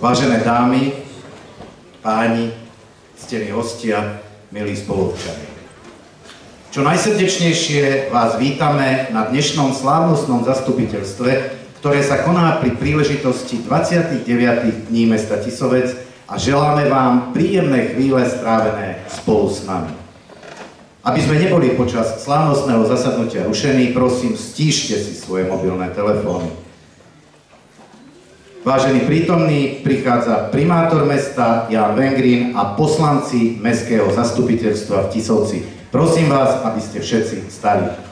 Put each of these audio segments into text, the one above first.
Vážené dámy, páni, ctení hostia, milí spoluobčania. Čo najsrdečnejšie vás vítame na dnešnom slávnostnom zastupiteľstve, ktoré sa koná pri príležitosti 29. dní mesta Tisovec a želáme vám príjemné chvíle strávené spolu s nami. Aby sme neboli počas slávnostného zasadnutia rušení, prosím, stíšte si svoje mobilné telefóny. Vážení prítomní, prichádza primátor mesta Jan Vengrin a poslanci Mestského zastupiteľstva v Tisovci. Prosím vás, aby ste všetci stali.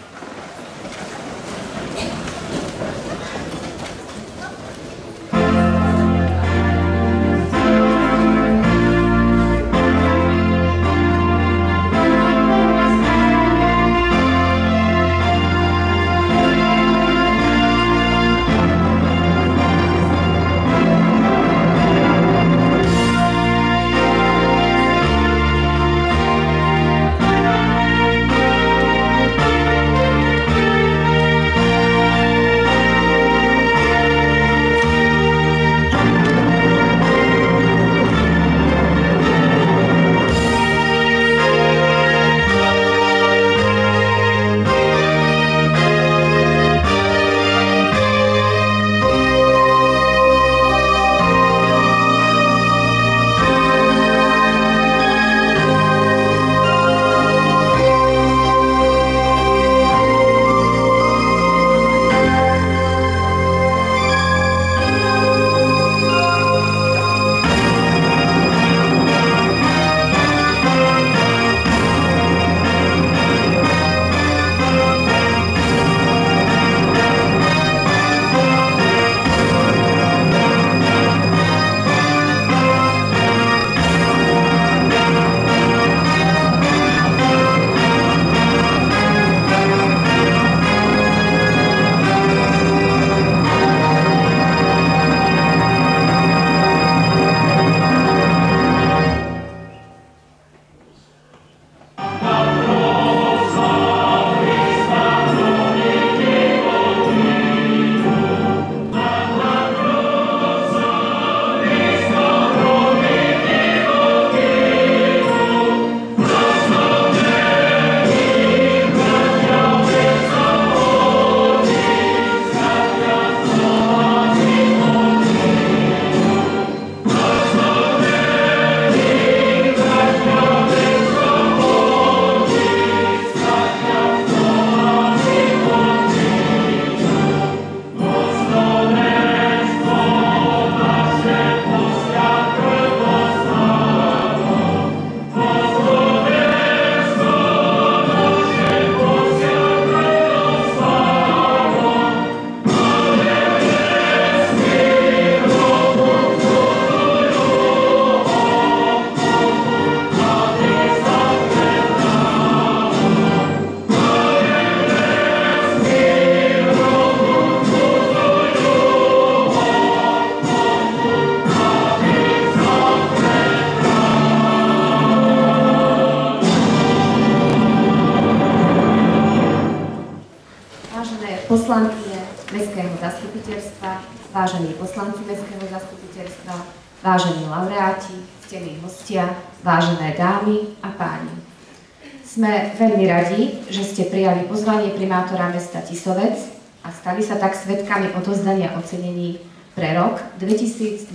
Veľmi radi, že ste prijali pozvanie primátora mesta Tisovec a stali sa tak svetkami odozdania ocenení pre rok 2024.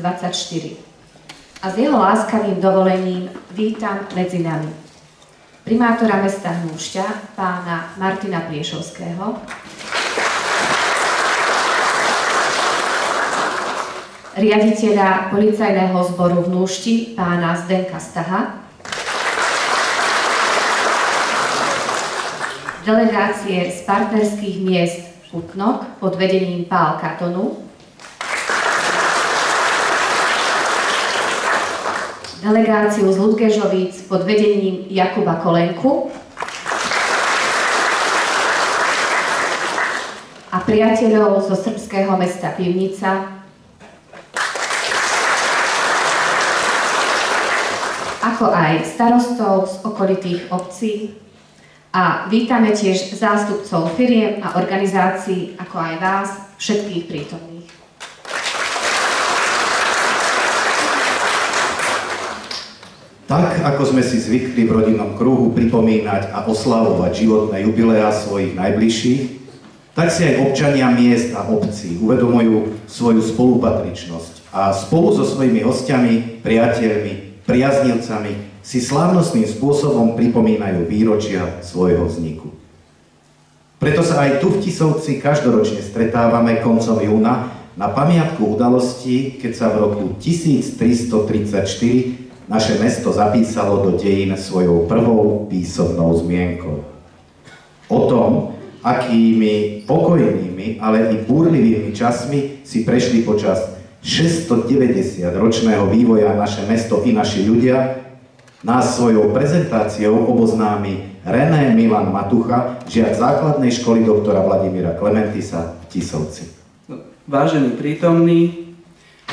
A s jeho láskavým dovolením vítam medzi nami primátora mesta Hnúšťa, pána Martina Priešovského, riaditeľa policajného zboru v Núšti, pána Zdenka Staha, delegácie z partnerských miest Utnok pod vedením Pál Katonu, delegáciu z Ludgežovíc pod vedením Jakuba Kolenku. A priateľov zo srbského mesta Pivnica. Ako aj starostov z okolitých obcí a vítame tiež zástupcov firiem a organizácií, ako aj vás, všetkých prítomných. Tak, ako sme si zvykli v rodinnom kruhu pripomínať a oslavovať životné jubileá svojich najbližších, tak si aj občania miest a obcí uvedomujú svoju spolupatričnosť a spolu so svojimi hostiami, priateľmi, priaznivcami si slávnostným spôsobom pripomínajú výročia svojho vzniku. Preto sa aj tu v Tisovci každoročne stretávame koncom júna na pamiatku udalosti, keď sa v roku 1334 naše mesto zapísalo do dejín svojou prvou písomnou zmienkou. O tom, akými pokojnými, ale i búrlivými časmi si prešli počas 690 ročného vývoja naše mesto i naši ľudia, nás svojou prezentáciou oboznámi René Milan Matucha, žiak základnej školy doktora Vladimíra Klementisa v Tisovci. Vážení prítomní,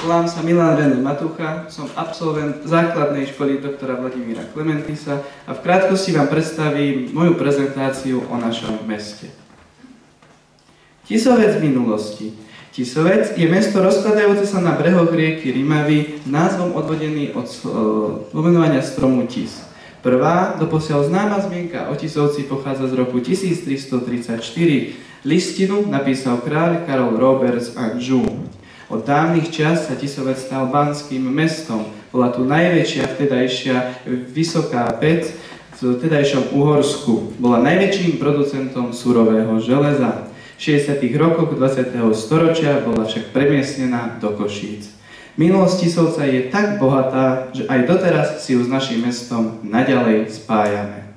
Volám sa Milan René Matucha, som absolvent základnej školy doktora Vladimíra Klementisa a v krátkosti vám predstavím moju prezentáciu o našom meste. Tisovec minulosti. Tisovec je mesto rozkladajúce sa na brehoch rieky Rimavy názvom odvodený od pomenovania stromu Tis. Prvá, doposiaľ známa zmienka o Tisovci pochádza z roku 1334. Listinu napísal kráľ Karol Roberts Anjou. Od dávnych čas sa Tisovec stal banským mestom. Bola tu najväčšia vtedajšia vysoká pec v vtedajšom Uhorsku. Bola najväčším producentom surového železa. V 60. rokoch 20. storočia bola však premiestnená do Košíc. Minulosť Tisovca je tak bohatá, že aj doteraz si ju s našim mestom naďalej spájame.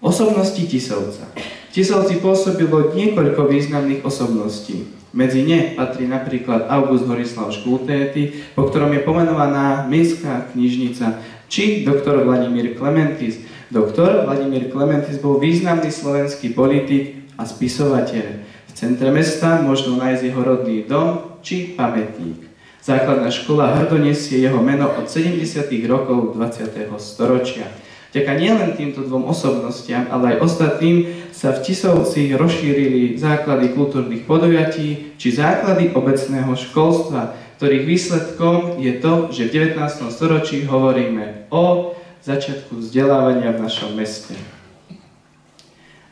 Osobnosti Tisovca. Tisovci pôsobilo niekoľko významných osobností. Medzi ne patrí napríklad August Horislav Škultéty, po ktorom je pomenovaná Mestská knižnica, či doktor Vladimír Klementis. Doktor Vladimír Klementis bol významný slovenský politik a spisovateľ. V centre mesta možno nájsť jeho rodný dom či pamätník. Základná škola hrdo nesie jeho meno od 70. rokov 20. storočia. Vďaka nielen týmto dvom osobnostiam, ale aj ostatným sa v Tisovci rozšírili základy kultúrnych podujatí či základy obecného školstva, ktorých výsledkom je to, že v 19. storočí hovoríme o začiatku vzdelávania v našom meste.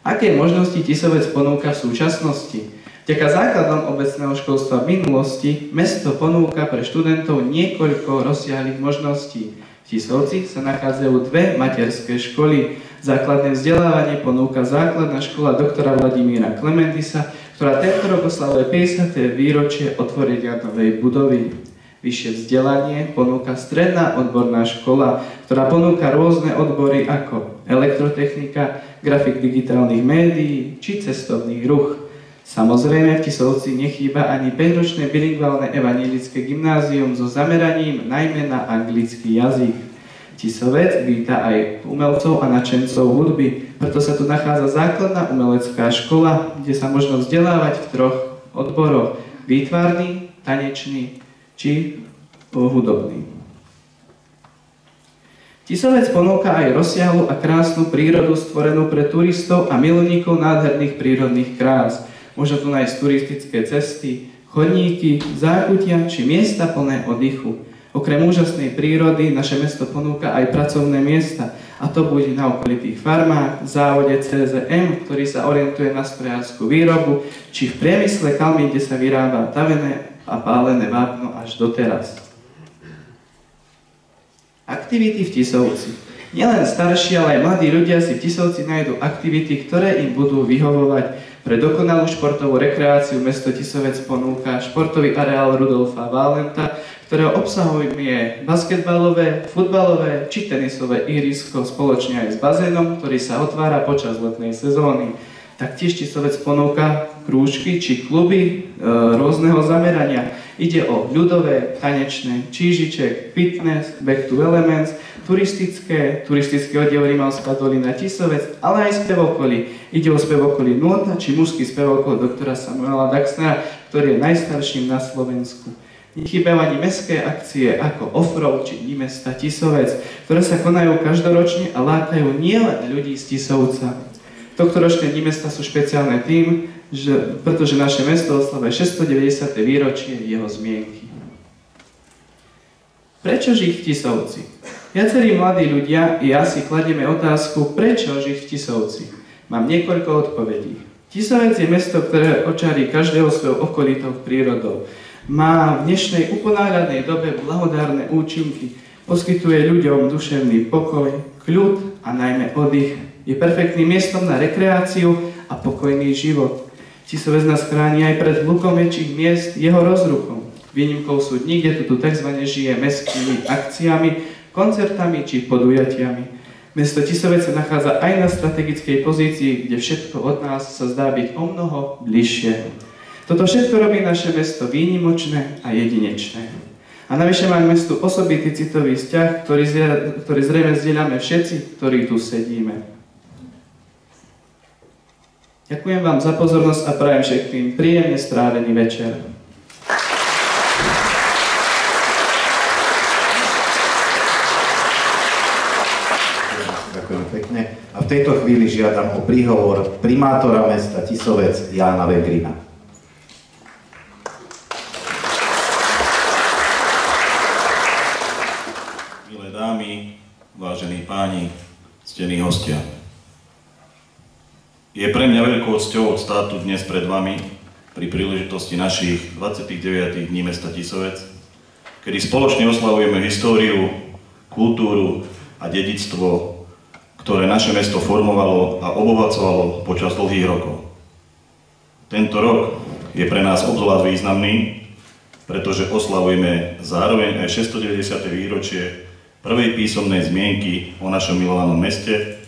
Aké možnosti Tisovec ponúka v súčasnosti? Vďaka základom obecného školstva v minulosti mesto ponúka pre študentov niekoľko rozsiahlých možností. V Tisovci sa nachádzajú dve materské školy. Základné vzdelávanie ponúka základná škola doktora Vladimíra Klementisa, ktorá tento rok oslavuje 50. výročie otvorenia novej budovy. Vyššie vzdelanie ponúka stredná odborná škola, ktorá ponúka rôzne odbory ako elektrotechnika, grafik digitálnych médií či cestovný ruch. Samozrejme, v Tisovci nechýba ani 5-ročné bilingválne evangelické gymnázium so zameraním najmä na anglický jazyk. Tisovec víta aj umelcov a načencov hudby, preto sa tu nachádza základná umelecká škola, kde sa možno vzdelávať v troch odboroch. Výtvarný, tanečný či hudobný. Tisovec ponúka aj rozsiahlu a krásnu prírodu stvorenú pre turistov a milovníkov nádherných prírodných krás. Možno tu nájsť turistické cesty, chodníky, zákutia či miesta plné oddychu. Okrem úžasnej prírody naše mesto ponúka aj pracovné miesta, a to bude na okolitých farmách, závode CZM, ktorý sa orientuje na strojárskú výrobu, či v priemysle Kalmy, kde sa vyrába tavené a pálené vápno až doteraz. Aktivity v Tisovci. Nielen starší, ale aj mladí ľudia si v Tisovci nájdú aktivity, ktoré im budú vyhovovať pre dokonalú športovú rekreáciu mesto Tisovec ponúka športový areál Rudolfa Valenta, ktorého obsahom je basketbalové, futbalové či tenisové ihrisko spoločne aj s bazénom, ktorý sa otvára počas letnej sezóny. Taktiež Tisovec ponúka krúžky či kluby e, rôzneho zamerania. Ide o ľudové, tanečné, čížiček, fitness, back to elements, turistické, turistické oddel Rimavská dolina Tisovec, ale aj spevokoly. Ide o spevokoly Nota či mužský spevokol doktora Samuela Daxnera, ktorý je najstarším na Slovensku. Nechýbajú ani mestské akcie ako Offroad či Nimesta Tisovec, ktoré sa konajú každoročne a lákajú nielen ľudí z Tisovca. Tohtoročné Nimesta sú špeciálne tým, že, pretože naše mesto oslavuje 690. výročie jeho zmienky. Prečo žiť v Tisovci? Viacerí mladí ľudia i ja si kladieme otázku, prečo žiť v Tisovci. Mám niekoľko odpovedí. Tisovec je mesto, ktoré očarí každého svojou okolitou prírodou. Má v dnešnej uponáhľadnej dobe blahodárne účinky, poskytuje ľuďom duševný pokoj, kľud a najmä oddych. Je perfektným miestom na rekreáciu a pokojný život. Tisovec nás chráni aj pred hlukom väčších miest jeho rozruchom. Výnimkou sú dni, kde tu tzv. žije mestskými akciami, koncertami či podujatiami. Mesto Tisovec sa nachádza aj na strategickej pozícii, kde všetko od nás sa zdá byť o mnoho bližšie. Toto všetko robí naše mesto výnimočné a jedinečné. A navyše máme mestu osobitý citový vzťah, ktorý, ktorý zrejme zdieľame všetci, ktorí tu sedíme. Ďakujem vám za pozornosť a prajem všetkým príjemne strávený večer. Ďakujem pekne. A v tejto chvíli žiadam o príhovor primátora mesta Tisovec Jána Vegrina. Milé dámy, vážení páni, ctení hostia. Je pre mňa veľkou cťou stáť tu dnes pred vami pri príležitosti našich 29. dní mesta Tisovec, kedy spoločne oslavujeme históriu, kultúru a dedictvo, ktoré naše mesto formovalo a obohacovalo počas dlhých rokov. Tento rok je pre nás obzvlášť významný, pretože oslavujeme zároveň aj 690. výročie prvej písomnej zmienky o našom milovanom meste,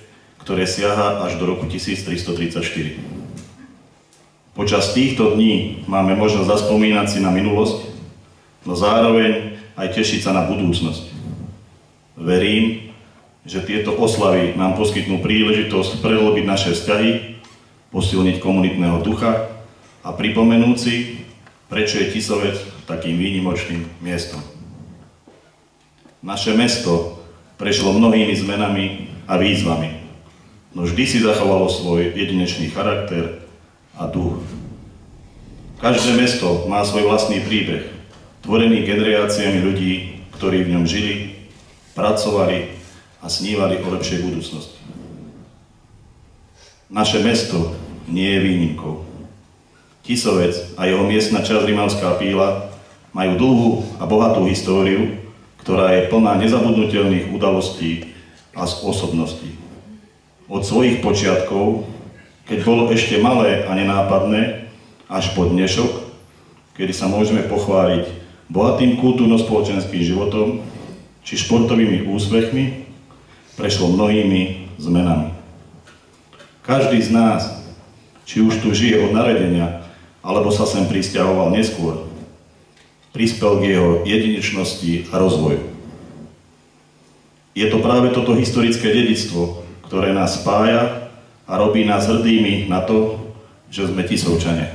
ktoré siaha až do roku 1334. Počas týchto dní máme možnosť zaspomínať si na minulosť, no zároveň aj tešiť sa na budúcnosť. Verím, že tieto oslavy nám poskytnú príležitosť prehlbiť naše vzťahy, posilniť komunitného ducha a pripomenúť si, prečo je Tisovec takým výnimočným miestom. Naše mesto prešlo mnohými zmenami a výzvami no vždy si zachovalo svoj jedinečný charakter a duch. Každé mesto má svoj vlastný príbeh, tvorený generáciami ľudí, ktorí v ňom žili, pracovali a snívali o lepšej budúcnosti. Naše mesto nie je výnimkou. Tisovec a jeho miestna časť Rimavská píla majú dlhú a bohatú históriu, ktorá je plná nezabudnutelných udalostí a osobností od svojich počiatkov, keď bolo ešte malé a nenápadné, až po dnešok, kedy sa môžeme pochváliť bohatým kultúrno-spoločenským životom či športovými úspechmi, prešlo mnohými zmenami. Každý z nás, či už tu žije od naredenia, alebo sa sem pristahoval neskôr, prispel k jeho jedinečnosti a rozvoju. Je to práve toto historické dedictvo, ktoré nás spája a robí nás hrdými na to, že sme Tisovčania.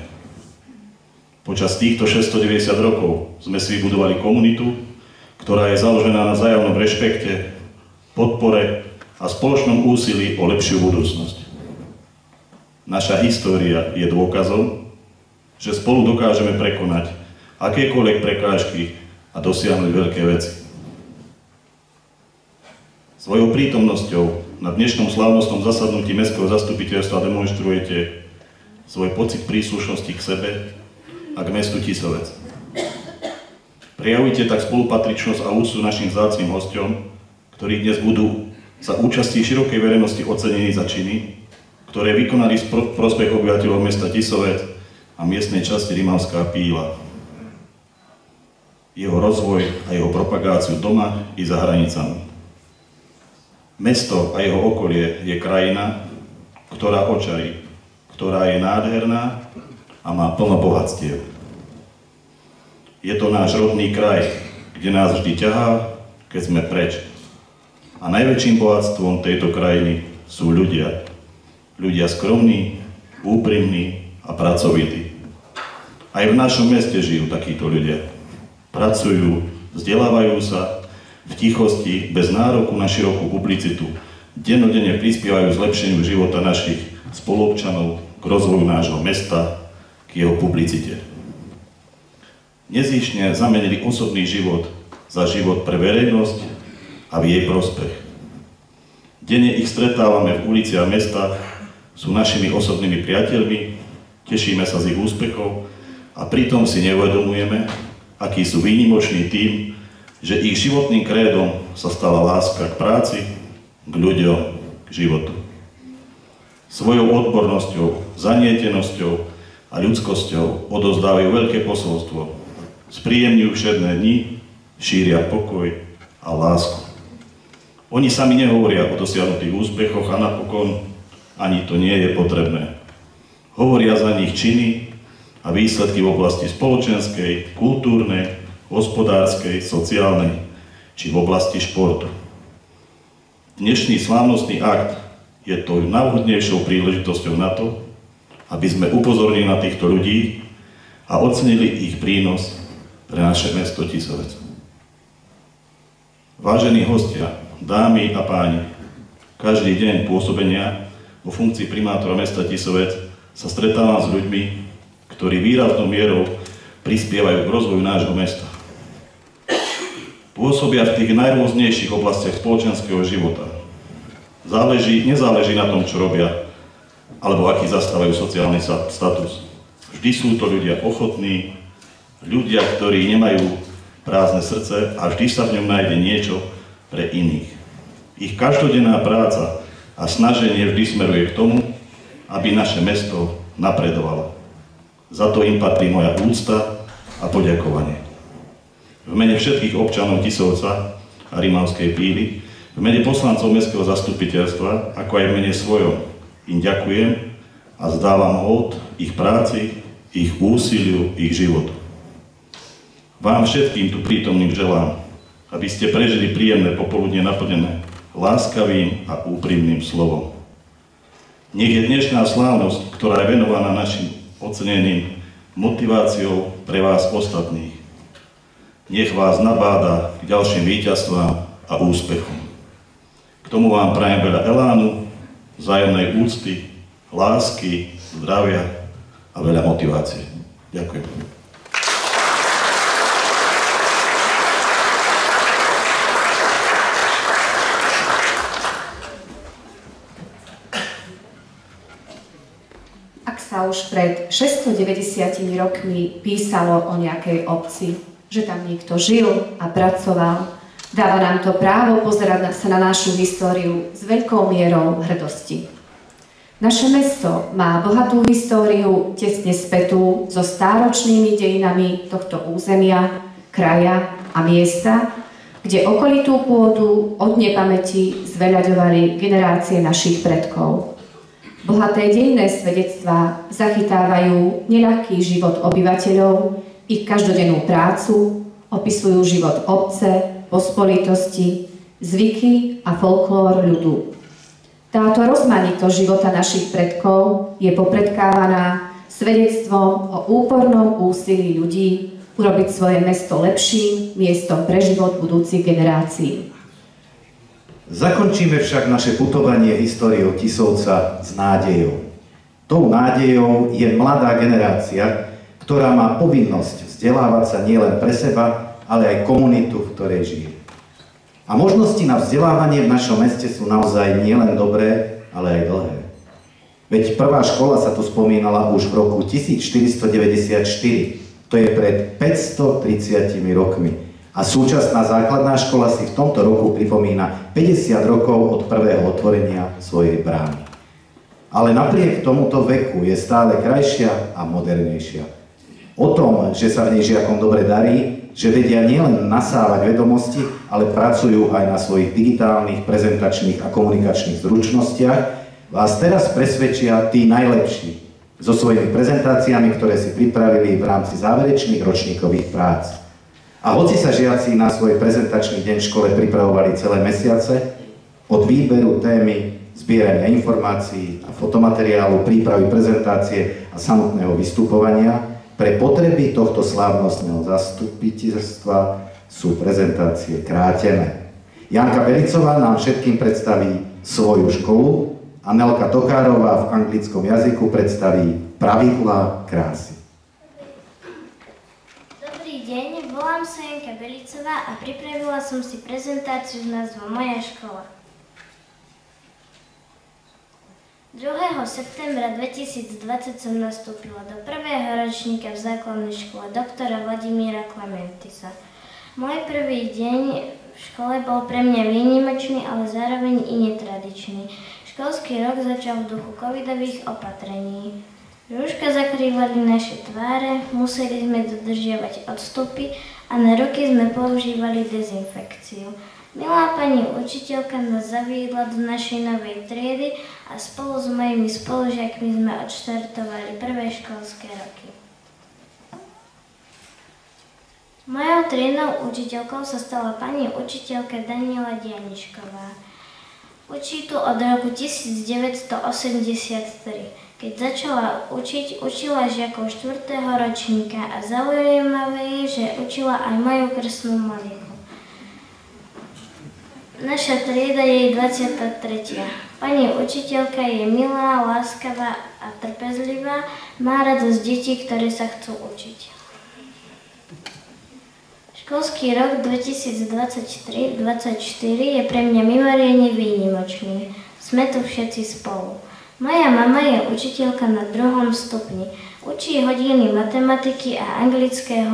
Počas týchto 690 rokov sme si vybudovali komunitu, ktorá je založená na zájomnom rešpekte, podpore a spoločnom úsilí o lepšiu budúcnosť. Naša história je dôkazom, že spolu dokážeme prekonať akékoľvek prekážky a dosiahnuť veľké veci. Svojou prítomnosťou na dnešnom slávnostnom zasadnutí Mestského zastupiteľstva demonstrujete svoj pocit príslušnosti k sebe a k mestu Tisovec. Prejavujte tak spolupatričnosť a úctu našim vzácným hostom, ktorí dnes budú za účastí širokej verejnosti ocenení za činy, ktoré vykonali z prospech obyvateľov mesta Tisovec a miestnej časti Rimavská píla. Jeho rozvoj a jeho propagáciu doma i za hranicami. Mesto a jeho okolie je krajina, ktorá očarí, ktorá je nádherná a má plno bohatstiev. Je to náš rodný kraj, kde nás vždy ťahá, keď sme preč. A najväčším bohatstvom tejto krajiny sú ľudia. Ľudia skromní, úprimní a pracovití. Aj v našom meste žijú takíto ľudia. Pracujú, vzdelávajú sa v tichosti, bez nároku na širokú publicitu, dennodenne prispievajú zlepšeniu života našich spoluobčanov, k rozvoju nášho mesta, k jeho publicite. Nezýšne zamenili osobný život za život pre verejnosť a v jej prospech. Denne ich stretávame v uliciach mesta, sú našimi osobnými priateľmi, tešíme sa z ich úspechov a pritom si neuvedomujeme, akí sú výnimoční tým, že ich životným krédom sa stala láska k práci, k ľuďom, k životu. Svojou odbornosťou, zanietenosťou a ľudskosťou odozdávajú veľké posolstvo. Spríjemňujú všedné dni, šíria pokoj a lásku. Oni sami nehovoria o dosiahnutých úspechoch a napokon ani to nie je potrebné. Hovoria za nich činy a výsledky v oblasti spoločenskej, kultúrnej, hospodárskej, sociálnej či v oblasti športu. Dnešný slávnostný akt je to najvhodnejšou príležitosťou na to, aby sme upozornili na týchto ľudí a ocenili ich prínos pre naše mesto Tisovec. Vážení hostia, dámy a páni, každý deň pôsobenia vo funkcii primátora mesta Tisovec sa stretávam s ľuďmi, ktorí výraznou mierou prispievajú k rozvoju nášho mesta. Pôsobia v tých najrôznejších oblastiach spoločenského života. Záleží, nezáleží na tom, čo robia, alebo aký zastávajú sociálny status. Vždy sú to ľudia ochotní, ľudia, ktorí nemajú prázdne srdce a vždy sa v ňom nájde niečo pre iných. Ich každodenná práca a snaženie vždy smeruje k tomu, aby naše mesto napredovalo. Za to im patrí moja úcta a poďakovanie. V mene všetkých občanov Tisovca a Rimavskej píly, v mene poslancov Mestského zastupiteľstva, ako aj v mene svojom, im ďakujem a zdávam hod ich práci, ich úsiliu, ich životu. Vám všetkým tu prítomným želám, aby ste prežili príjemné popoludne naplnené láskavým a úprimným slovom. Nech je dnešná slávnosť, ktorá je venovaná našim oceneným motiváciou pre vás ostatných. Nech vás nabáda k ďalším víťazstvám a úspechom. K tomu vám prajem veľa elánu, vzájomnej úcty, lásky, zdravia a veľa motivácie. Ďakujem. sa už pred 690 rokmi písalo o nejakej obci, že tam niekto žil a pracoval. Dáva nám to právo pozerať sa na našu históriu s veľkou mierou hrdosti. Naše mesto má bohatú históriu tesne spätú so stáročnými dejinami tohto územia, kraja a miesta, kde okolitú pôdu od nepamäti zveľaďovali generácie našich predkov. Bohaté dejné svedectvá zachytávajú neľahký život obyvateľov, ich každodennú prácu, opisujú život obce, pospolitosti, zvyky a folklór ľudu. Táto rozmanitosť života našich predkov je popredkávaná svedectvom o úpornom úsilí ľudí urobiť svoje mesto lepším miestom pre život budúcich generácií. Zakončíme však naše putovanie históriou Tisovca s nádejou. Tou nádejou je mladá generácia, ktorá má povinnosť vzdelávať sa nielen pre seba, ale aj komunitu, v ktorej žije. A možnosti na vzdelávanie v našom meste sú naozaj nielen dobré, ale aj dlhé. Veď prvá škola sa tu spomínala už v roku 1494, to je pred 530 rokmi. A súčasná základná škola si v tomto roku pripomína 50 rokov od prvého otvorenia svojej brány. Ale napriek tomuto veku je stále krajšia a modernejšia. O tom, že sa v nej žiakom dobre darí, že vedia nielen nasávať vedomosti, ale pracujú aj na svojich digitálnych, prezentačných a komunikačných zručnostiach, vás teraz presvedčia tí najlepší so svojimi prezentáciami, ktoré si pripravili v rámci záverečných ročníkových prác. A hoci sa žiaci na svoj prezentačný deň v škole pripravovali celé mesiace, od výberu témy, zbierania informácií a fotomateriálu, prípravy prezentácie a samotného vystupovania, pre potreby tohto slávnostného zastupiteľstva sú prezentácie krátené. Janka Belicová nám všetkým predstaví svoju školu a Nelka Tokárová v anglickom jazyku predstaví pravidlá krásy. Dobrý deň, volám sa Janka Belicová a pripravila som si prezentáciu s názvom Moja škola. 2. septembra 2020 som nastúpila do prvého ročníka v základnej škole doktora Vladimíra Klementisa. Môj prvý deň v škole bol pre mňa výnimočný, ale zároveň i netradičný. Školský rok začal v duchu covidových opatrení. Rúška zakrývali naše tváre, museli sme dodržiavať odstupy a na ruky sme používali dezinfekciu. Milá pani učiteľka nás zaviedla do našej novej triedy a spolu s mojimi spolužiakmi sme odštartovali prvé školské roky. Mojou triednou učiteľkou sa stala pani učiteľka Daniela Dianišková. Učí tu od roku 1983. Keď začala učiť, učila žiakov 4. ročníka a zaujímavé je, že učila aj moju krstnú mladíku. Naša trieda je 23. Pani učiteľka je milá, láskavá a trpezlivá, má radosť detí, ktoré sa chcú učiť. Školský rok 2023-2024 je pre mňa mimoriadne výnimočný. Sme tu všetci spolu. Moja mama je učiteľka na druhom stupni. Učí hodiny matematiky a anglického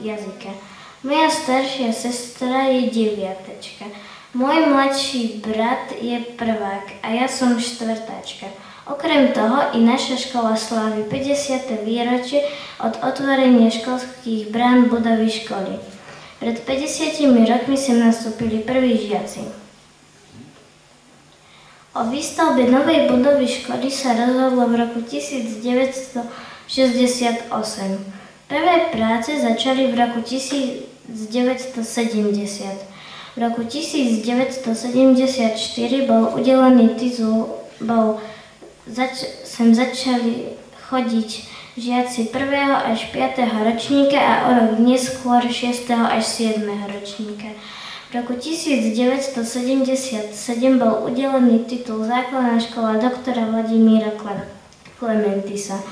jazyka. Moja staršia sestra je deviatečka. Môj mladší brat je prvák a ja som štvrtáčka. Okrem toho i naša škola slávi 50. výročie od otvorenia školských brán budovy školy. Pred 50 rokmi sem nastúpili prví žiaci. O výstavbe novej budovy školy sa rozhodlo v roku 1968. Prvé práce začali v roku 1970. V roku 1974 bol udelený titul, bol, zač, sem začali chodiť žiaci 1. až 5. ročníka a o rok neskôr 6. až 7. ročníka. V roku 1977 bol udelený titul Základná škola doktora Vladimíra Klementisa.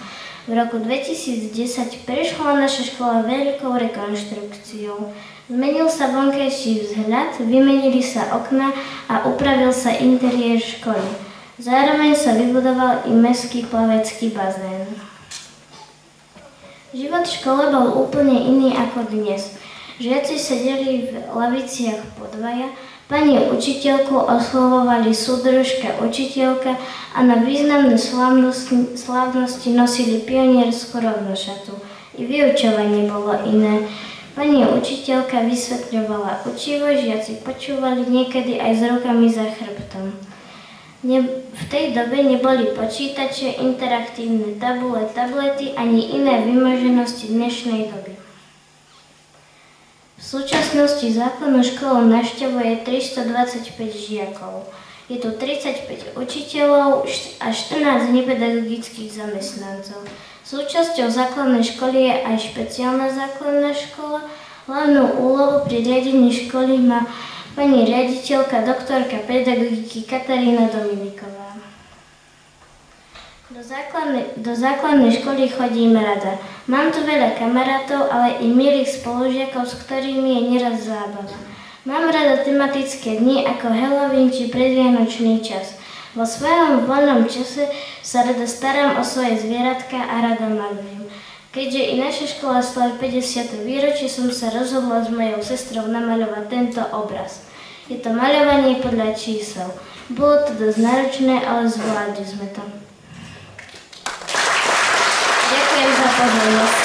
V roku 2010 prešla naša škola veľkou rekonštrukciou. Zmenil sa vonkajší vzhľad, vymenili sa okna a upravil sa interiér školy. Zároveň sa vybudoval i mestský plavecký bazén. Život v škole bol úplne iný ako dnes. Žiaci sedeli v laviciach podvaja, pani učiteľku oslovovali súdružka učiteľka a na významné slávnosti, slávnosti nosili pionierskú rovnošatu. I vyučovanie bolo iné. Pani učiteľka vysvetľovala učivo, žiaci počúvali niekedy aj s rukami za chrbtom. Ne, v tej dobe neboli počítače, interaktívne tabule, tablety ani iné vymoženosti dnešnej doby. V súčasnosti základnú školu navštevuje 325 žiakov. Je tu 35 učiteľov a 14 nepedagogických zamestnancov. Súčasťou základnej školy je aj špeciálna základná škola. Hlavnú úlohu pri riadení školy má pani riaditeľka, doktorka pedagogiky Katarína Dominiková. Do základnej, do základnej školy chodím rada. Mám tu veľa kamarátov, ale i milých spolužiakov, s ktorými je neraz zábava. Mám rada tematické dni ako Halloween či predvianočný čas – vo svojom voľnom čase sa rada starám o svoje zvieratka a rada malujem. Keďže i naša škola slaví 50. výročie, som sa rozhodla s mojou sestrou namaľovať tento obraz. Je to maľovanie podľa čísel. Bolo to dosť náročné, ale zvládli sme to. Ďakujem za pozornosť.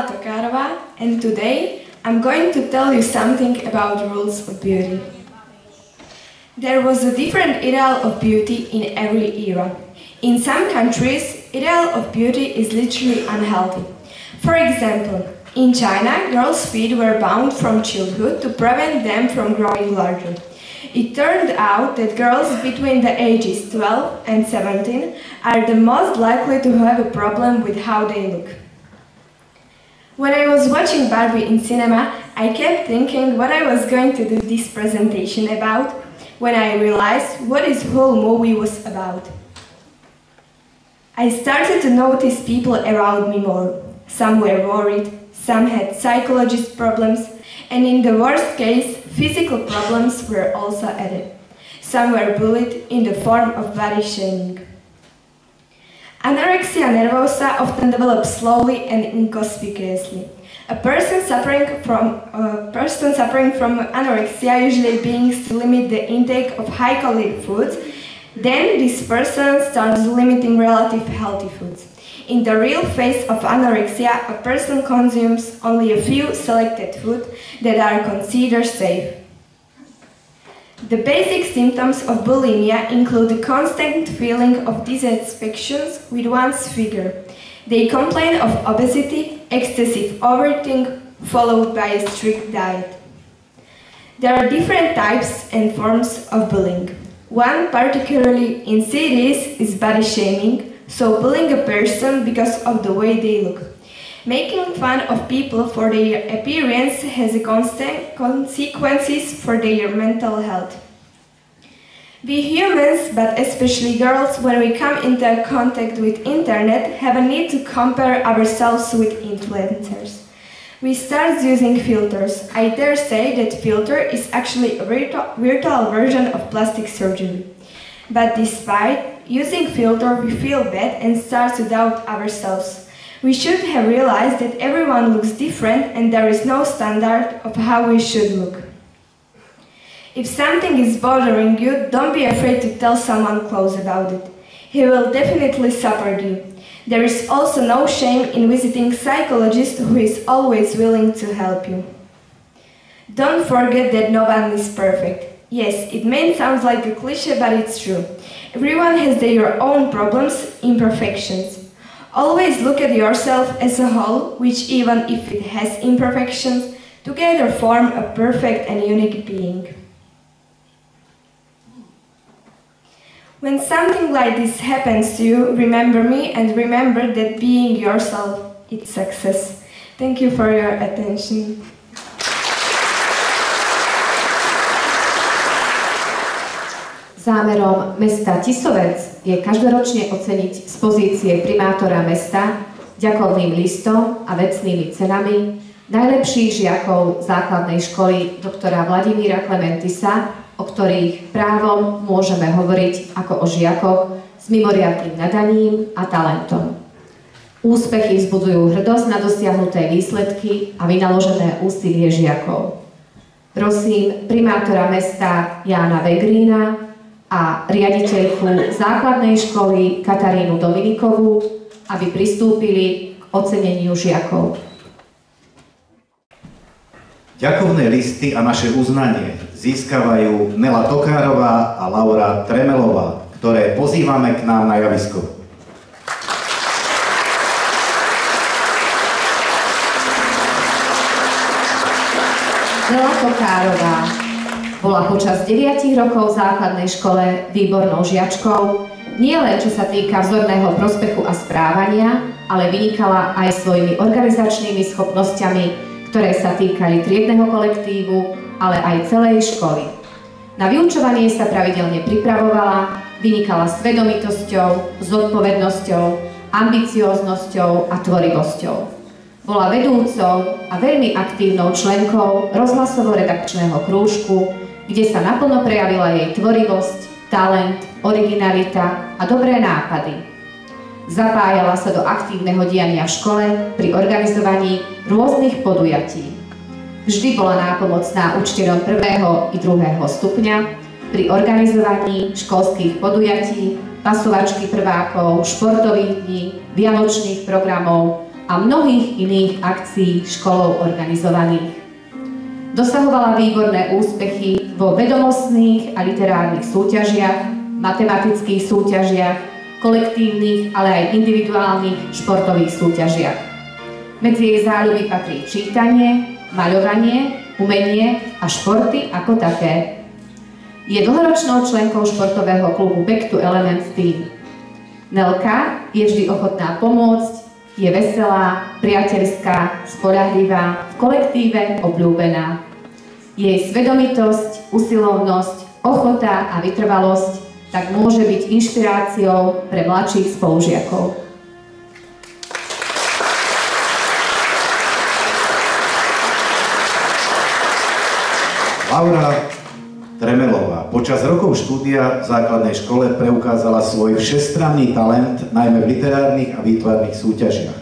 Nela Tokarova and today I'm going to tell you something about rules of beauty. There was a different ideal of beauty in every era. In some countries, ideal of beauty is literally unhealthy. For example, in China, girls' feet were bound from childhood to prevent them from growing larger. It turned out that girls between the ages 12 and 17 are the most likely to have a problem with how they look. When I was watching Barbie in cinema, I kept thinking what I was going to do this presentation about when I realized what this whole movie was about. I started to notice people around me more. Some were worried, some had psychologist problems, and in the worst case, physical problems were also added. Some were bullied in the form of body shaming. Anorexia nervosa often develops slowly and inconspicuously. A person suffering from person suffering from anorexia usually begins to limit the intake of high-calorie foods. Then this person starts limiting relative healthy foods. In the real phase of anorexia, a person consumes only a few selected foods that are considered safe. The basic symptoms of bulimia include a constant feeling of dissatisfaction with one's figure. They complain of obesity, excessive overeating, followed by a strict diet. There are different types and forms of bullying. One particularly insidious is body shaming, so bullying a person because of the way they look. Making fun of people for their appearance has constant consequences for their mental health. We humans, but especially girls, when we come into contact with internet, have a need to compare ourselves with influencers. We start using filters. I dare say that filter is actually a virtual, virtual version of plastic surgery. But despite using filter, we feel bad and start to doubt ourselves. We should have realized that everyone looks different and there is no standard of how we should look. If something is bothering you, don't be afraid to tell someone close about it. He will definitely support you. There is also no shame in visiting psychologist who is always willing to help you. Don't forget that no one is perfect. Yes, it may sound like a cliche, but it's true. Everyone has their own problems, imperfections. Always look at yourself as a whole, which even if it has imperfections, together form a perfect and unique being. When something like this happens to you, remember me and remember that being yourself is success. Thank you for your attention. Zámerom mesta Tisovec je každoročne oceniť z pozície primátora mesta ďakovným listom a vecnými cenami najlepších žiakov základnej školy doktora Vladimíra Klementisa, o ktorých právom môžeme hovoriť ako o žiakoch s mimoriadným nadaním a talentom. Úspechy vzbudzujú hrdosť na dosiahnuté výsledky a vynaložené úsilie žiakov. Prosím primátora mesta Jána Vegrína, a riaditeľku základnej školy Katarínu Dominikovú, aby pristúpili k oceneniu žiakov. Ďakovné listy a naše uznanie získavajú Nela Tokárová a Laura Tremelová, ktoré pozývame k nám na javisko. Nela Tokárová bola počas 9 rokov v základnej škole výbornou žiačkou, nie len čo sa týka vzorného prospechu a správania, ale vynikala aj svojimi organizačnými schopnosťami, ktoré sa týkali triedneho kolektívu, ale aj celej školy. Na vyučovanie sa pravidelne pripravovala, vynikala svedomitosťou, zodpovednosťou, ambicióznosťou a tvorivosťou. Bola vedúcou a veľmi aktívnou členkou rozhlasovo-redakčného krúžku kde sa naplno prejavila jej tvorivosť, talent, originalita a dobré nápady. Zapájala sa do aktívneho diania v škole pri organizovaní rôznych podujatí. Vždy bola nápomocná učiteľom prvého i druhého stupňa pri organizovaní školských podujatí, pasovačky prvákov, športových dní, vianočných programov a mnohých iných akcií školou organizovaných. Dosahovala výborné úspechy vo vedomostných a literárnych súťažiach, matematických súťažiach, kolektívnych, ale aj individuálnych športových súťažiach. Medzi jej záľuby patrí čítanie, maľovanie, umenie a športy ako také. Je dlhoročnou členkou športového klubu Back to Elements Team. Nelka je vždy ochotná pomôcť, Je veselá, priateľská, spoľahlivá, v kolektíve obľúbená. Jej svedomitosť, usilovnosť, ochota a vytrvalosť tak môže byť inšpiráciou pre mladších spolužiakov. Laura počas rokov štúdia v základnej škole preukázala svoj všestranný talent najmä v literárnych a výtvarných súťažiach.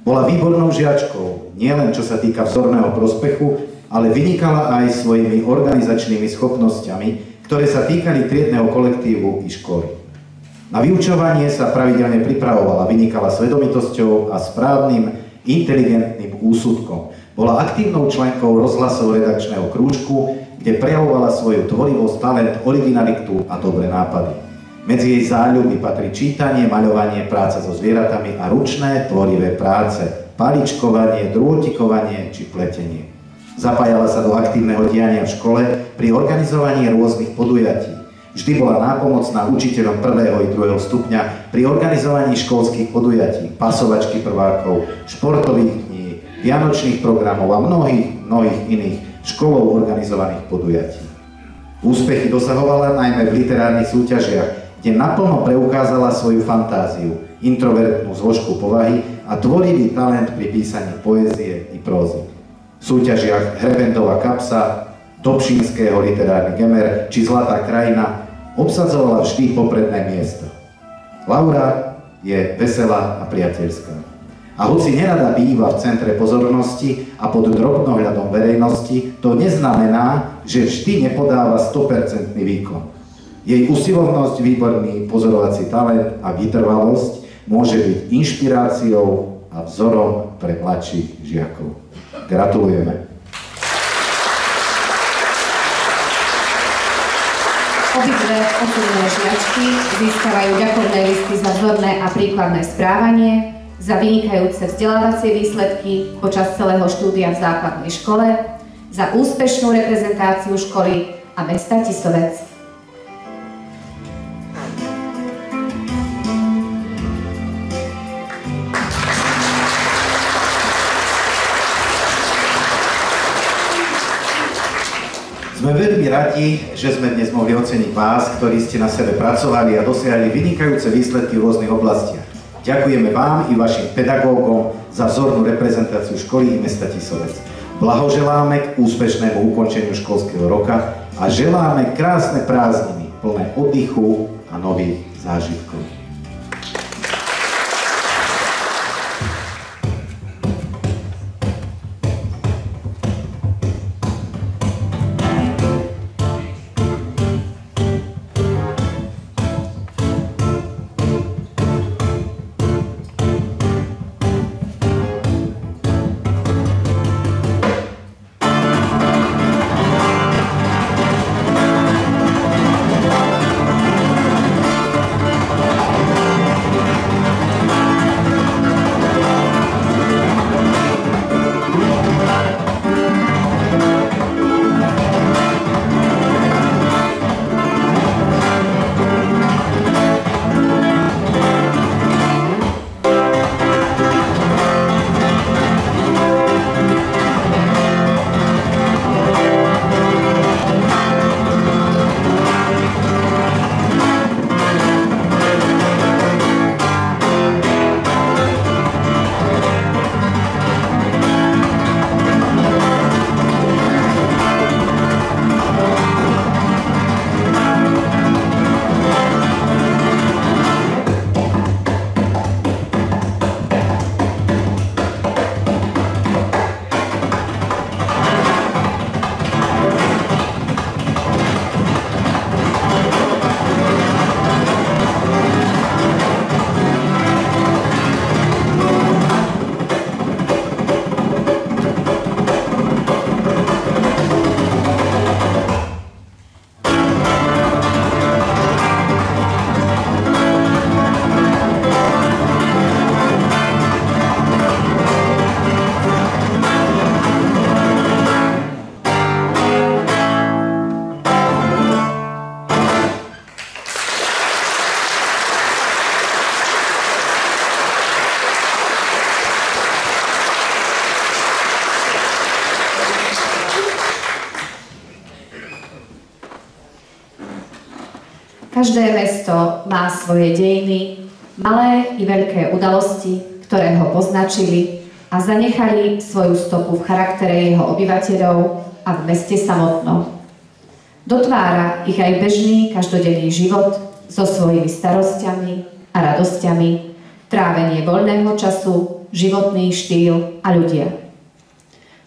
Bola výbornou žiačkou, nielen čo sa týka vzorného prospechu, ale vynikala aj svojimi organizačnými schopnosťami, ktoré sa týkali triedného kolektívu i školy. Na vyučovanie sa pravidelne pripravovala, vynikala svedomitosťou a správnym, inteligentným úsudkom. Bola aktívnou členkou rozhlasov redakčného krúžku, kde prejavovala svoju tvorivosť, talent, originalitu a dobré nápady. Medzi jej záľuby patrí čítanie, maľovanie, práca so zvieratami a ručné tvorivé práce, paličkovanie, drôtikovanie či pletenie. Zapájala sa do aktívneho diania v škole pri organizovaní rôznych podujatí. Vždy bola nápomocná učiteľom prvého i druhého stupňa pri organizovaní školských podujatí, pasovačky prvákov, športových dní, vianočných programov a mnohých, mnohých iných školou organizovaných podujatí. Úspechy dosahovala najmä v literárnych súťažiach, kde naplno preukázala svoju fantáziu, introvertnú zložku povahy a tvorivý talent pri písaní poézie i prózy. V súťažiach Hrebendová kapsa, Dobšinského literárny gemer či Zlatá krajina obsadzovala vždy popredné miesto. Laura je veselá a priateľská. A hoci nerada býva v centre pozornosti a pod drobnohľadom verejnosti, to neznamená, že vždy nepodáva 100% výkon. Jej usilovnosť, výborný pozorovací talent a vytrvalosť môže byť inšpiráciou a vzorom pre mladších žiakov. Gratulujeme. Obidve osobné žiačky získavajú ďakovné listy za vzorné a príkladné správanie, za vynikajúce vzdelávacie výsledky počas celého štúdia v základnej škole, za úspešnú reprezentáciu školy a mesta Tisovec. Sme veľmi radi, že sme dnes mohli oceniť vás, ktorí ste na sebe pracovali a dosiahli vynikajúce výsledky v rôznych oblastiach. Ďakujeme vám i vašim pedagógom za vzornú reprezentáciu školy i mesta Tisovec. Blahoželáme k úspešnému ukončeniu školského roka a želáme krásne prázdniny, plné oddychu a nových zážitkov. Každé mesto má svoje dejiny, malé i veľké udalosti, ktoré ho poznačili a zanechali svoju stopu v charaktere jeho obyvateľov a v meste samotnom. Dotvára ich aj bežný každodenný život so svojimi starostiami a radosťami, trávenie voľného času, životný štýl a ľudia.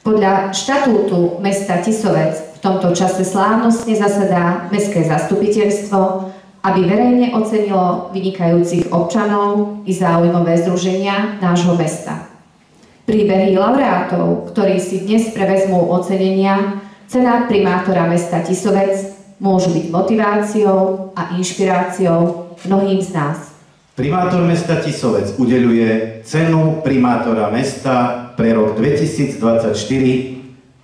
Podľa štatútu mesta Tisovec v tomto čase slávnostne zasadá Mestské zastupiteľstvo, aby verejne ocenilo vynikajúcich občanov i záujmové združenia nášho mesta. Príbehy laureátov, ktorí si dnes prevezmú ocenenia, cena primátora mesta Tisovec môžu byť motiváciou a inšpiráciou mnohým z nás. Primátor mesta Tisovec udeluje cenu primátora mesta pre rok 2024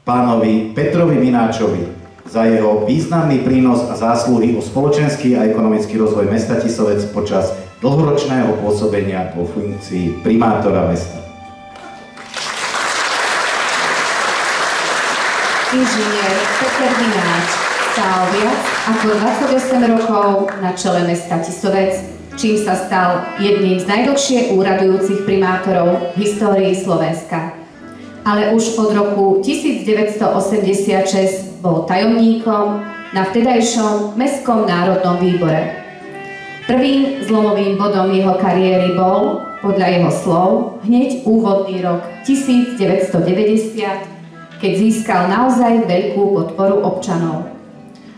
pánovi Petrovi Mináčovi za jeho významný prínos a zásluhy o spoločenský a ekonomický rozvoj mesta Tisovec počas dlhoročného pôsobenia vo funkcii primátora mesta. Inžinier Peter Vináč stál viac ako 28 rokov na čele mesta Tisovec, čím sa stal jedným z najdlhšie úradujúcich primátorov v histórii Slovenska. Ale už od roku 1986 bol tajomníkom na vtedajšom Mestskom národnom výbore. Prvým zlomovým bodom jeho kariéry bol, podľa jeho slov, hneď úvodný rok 1990, keď získal naozaj veľkú podporu občanov.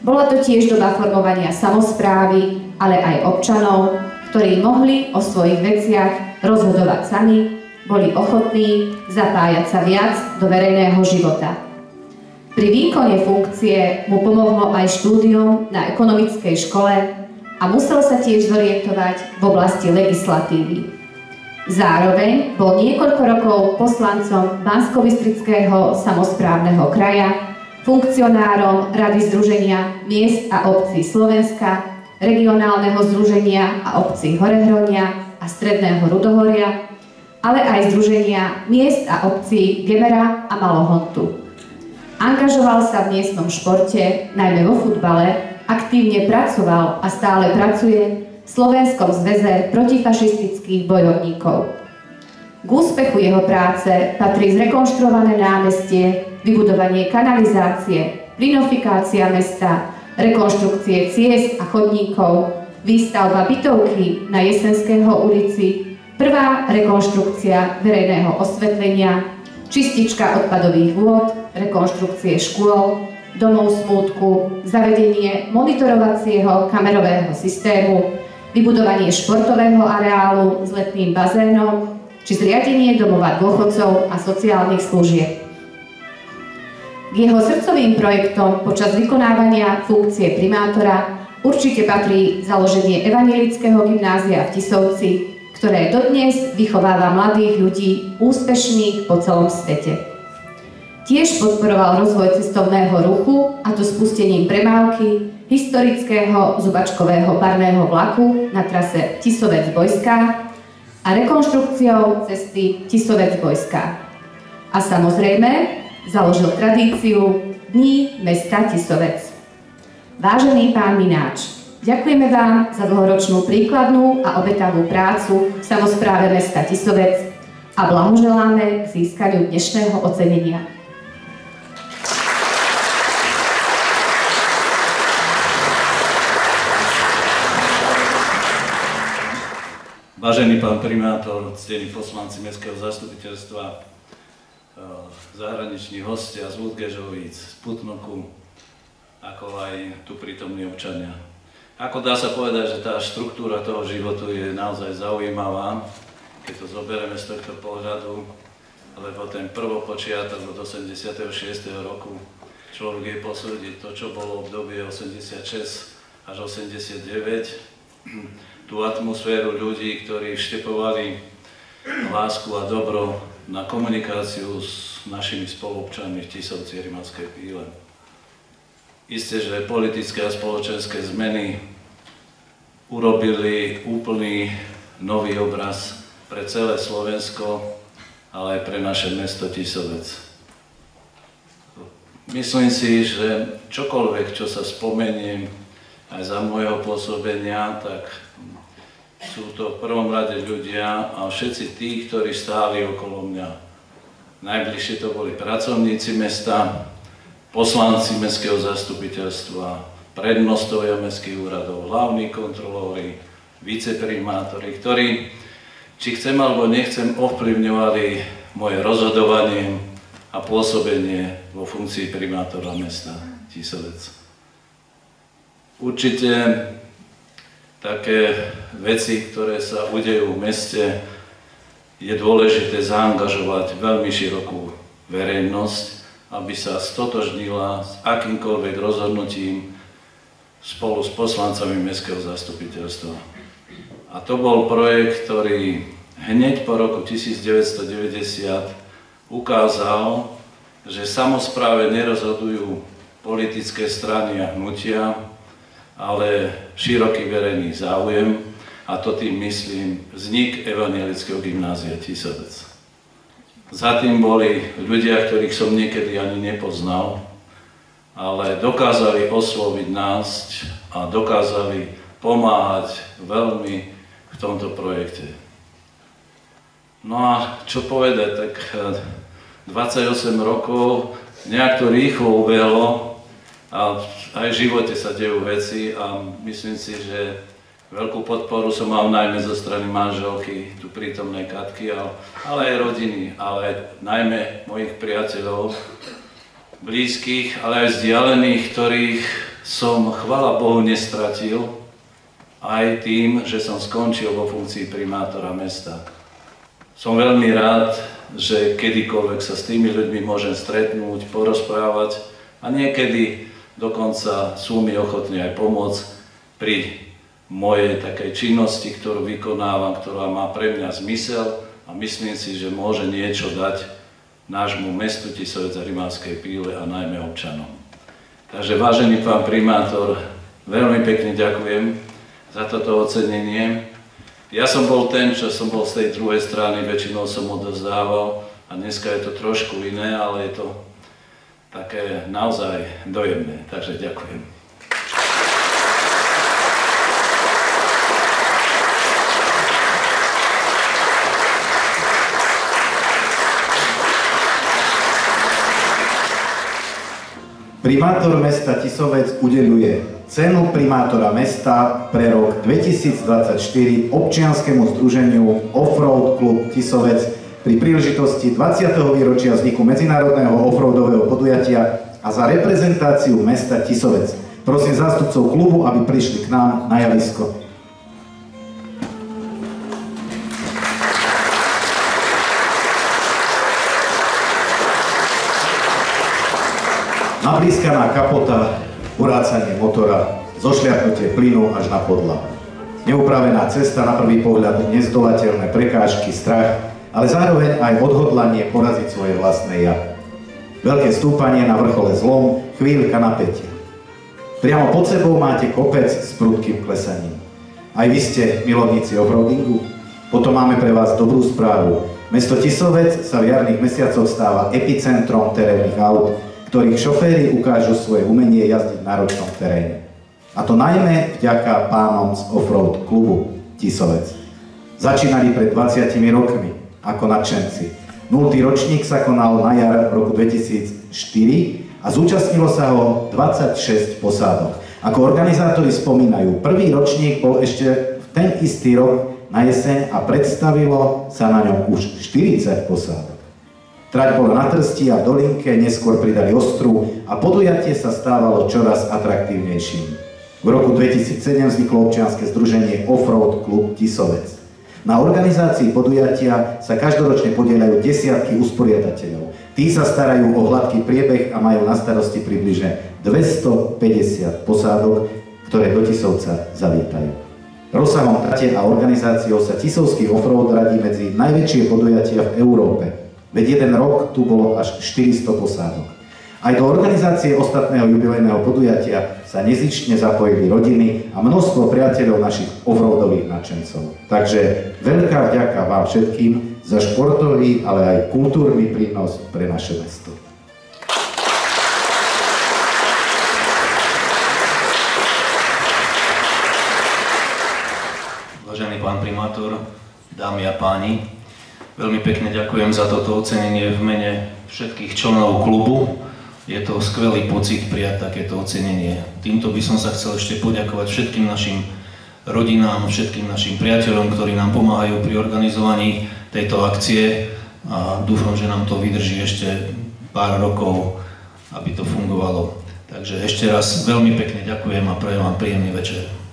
Bola to tiež doba formovania samozprávy, ale aj občanov, ktorí mohli o svojich veciach rozhodovať sami, boli ochotní zapájať sa viac do verejného života. Pri výkone funkcie mu pomohlo aj štúdium na ekonomickej škole a musel sa tiež zorientovať v oblasti legislatívy. Zároveň bol niekoľko rokov poslancom bansko samozprávneho kraja, funkcionárom Rady Združenia miest a obcí Slovenska, regionálneho združenia a obcí Horehronia a Stredného Rudohoria, ale aj Združenia miest a obcí Gebera a Malohontu. Angažoval sa v miestnom športe, najmä vo futbale, aktívne pracoval a stále pracuje v Slovenskom zväze protifašistických bojovníkov. K úspechu jeho práce patrí zrekonštruované námestie, vybudovanie kanalizácie, plinofikácia mesta, rekonštrukcie ciest a chodníkov, výstavba bytovky na Jesenského ulici, prvá rekonštrukcia verejného osvetlenia, čistička odpadových vôd, rekonštrukcie škôl, domov smútku, zavedenie monitorovacieho kamerového systému, vybudovanie športového areálu s letným bazénom či zriadenie domova dôchodcov a sociálnych služieb. K jeho srdcovým projektom počas vykonávania funkcie primátora určite patrí založenie Evangelického gymnázia v Tisovci, ktoré dodnes vychováva mladých ľudí úspešných po celom svete. Tiež podporoval rozvoj cestovného ruchu, a to spustením premávky historického zubačkového parného vlaku na trase Tisovec-Bojská a rekonštrukciou cesty Tisovec-Bojská. A samozrejme založil tradíciu Dní mesta Tisovec. Vážený pán Mináč, Ďakujeme vám za dlhoročnú príkladnú a obetavú prácu v samozpráve mesta Tisovec a blahoželáme k získaniu dnešného ocenenia. Vážený pán primátor, ctení poslanci Mestského zastupiteľstva, eh, zahraniční hostia z Vúdgežovíc, z Putnoku, ako aj tu prítomní občania. Ako dá sa povedať, že tá štruktúra toho životu je naozaj zaujímavá, keď to zoberieme z tohto pohľadu, lebo ten prvopočiatok od 86. roku človek je posúdiť to, čo bolo v obdobie 86 až 89, tú atmosféru ľudí, ktorí vštepovali lásku a dobro na komunikáciu s našimi spolupčanmi v Tisovci Rimanskej píle. Isté, že politické a spoločenské zmeny urobili úplný nový obraz pre celé Slovensko, ale aj pre naše mesto Tisovec. Myslím si, že čokoľvek, čo sa spomeniem, aj za môjho pôsobenia, tak sú to v prvom rade ľudia a všetci tí, ktorí stáli okolo mňa. Najbližšie to boli pracovníci mesta, poslanci mestského zastupiteľstva, prednostovia mestských úradov, hlavní kontrolóri, viceprimátori, ktorí, či chcem alebo nechcem, ovplyvňovali moje rozhodovanie a pôsobenie vo funkcii primátora mesta Tisovec. Určite také veci, ktoré sa udejú v meste, je dôležité zaangažovať veľmi širokú verejnosť, aby sa stotožnila s akýmkoľvek rozhodnutím spolu s poslancami Mestského zastupiteľstva. A to bol projekt, ktorý hneď po roku 1990 ukázal, že samozpráve nerozhodujú politické strany a hnutia, ale široký verejný záujem, a to tým myslím vznik Evangelického gymnázia Tisovec. Za tým boli ľudia, ktorých som niekedy ani nepoznal, ale dokázali osloviť nás a dokázali pomáhať veľmi v tomto projekte. No a čo povedať, tak 28 eh, rokov nejak to rýchlo ubehlo a aj v živote sa dejú veci a myslím si, že veľkú podporu som mal najmä zo strany manželky, tu prítomnej Katky, ale aj rodiny, ale najmä mojich priateľov, blízkych, ale aj vzdialených, ktorých som, chvala Bohu, nestratil, aj tým, že som skončil vo funkcii primátora mesta. Som veľmi rád, že kedykoľvek sa s tými ľuďmi môžem stretnúť, porozprávať a niekedy dokonca sú mi ochotní aj pomôcť pri mojej takej činnosti, ktorú vykonávam, ktorá má pre mňa zmysel a myslím si, že môže niečo dať nášmu mestu Tisovec a Rimavskej píle a najmä občanom. Takže vážený pán primátor, veľmi pekne ďakujem za toto ocenenie. Ja som bol ten, čo som bol z tej druhej strany, väčšinou som odozdával a dneska je to trošku iné, ale je to také naozaj dojemné. Takže ďakujem. Primátor mesta Tisovec udeluje cenu primátora mesta pre rok 2024 občianskému združeniu Offroad Klub Tisovec pri príležitosti 20. výročia vzniku medzinárodného offroadového podujatia a za reprezentáciu mesta Tisovec. Prosím zástupcov klubu, aby prišli k nám na javisko. Nablískaná kapota, urácanie motora, zošliapnutie plynu až na podlahu. Neupravená cesta, na prvý pohľad nezdolateľné prekážky, strach, ale zároveň aj odhodlanie poraziť svoje vlastné ja. Veľké stúpanie na vrchole zlom, chvíľka napätia. Priamo pod sebou máte kopec s prudkým klesaním. Aj vy ste milovníci offroadingu? Potom máme pre vás dobrú správu. Mesto Tisovec sa v jarných mesiacoch stáva epicentrom terénnych aut, ktorých šoféry ukážu svoje umenie jazdiť v náročnom teréne. A to najmä vďaka pánom z offroad klubu Tisovec. Začínali pred 20 rokmi ako nadšenci. Nultý ročník sa konal na jar roku 2004 a zúčastnilo sa ho 26 posádok. Ako organizátori spomínajú, prvý ročník bol ešte v ten istý rok na jeseň a predstavilo sa na ňom už 40 posádok. Trať bola na trsti a v dolinke neskôr pridali ostru a podujatie sa stávalo čoraz atraktívnejším. V roku 2007 vzniklo občianske združenie Offroad Klub Tisovec. Na organizácii podujatia sa každoročne podielajú desiatky usporiadateľov. Tí sa starajú o hladký priebeh a majú na starosti približne 250 posádok, ktoré do Tisovca zavítajú. Rozsahom trate a organizáciou sa Tisovský offroad radí medzi najväčšie podujatia v Európe. Veď jeden rok tu bolo až 400 posádok. Aj do organizácie ostatného jubilejného podujatia sa nezične zapojili rodiny a množstvo priateľov našich offroadových nadšencov. Takže veľká vďaka vám všetkým za športový, ale aj kultúrny prínos pre naše mesto. Vážený pán primátor, dámy a páni, Veľmi pekne ďakujem za toto ocenenie v mene všetkých členov klubu. Je to skvelý pocit prijať takéto ocenenie. Týmto by som sa chcel ešte poďakovať všetkým našim rodinám, všetkým našim priateľom, ktorí nám pomáhajú pri organizovaní tejto akcie a dúfam, že nám to vydrží ešte pár rokov, aby to fungovalo. Takže ešte raz veľmi pekne ďakujem a prajem vám príjemný večer.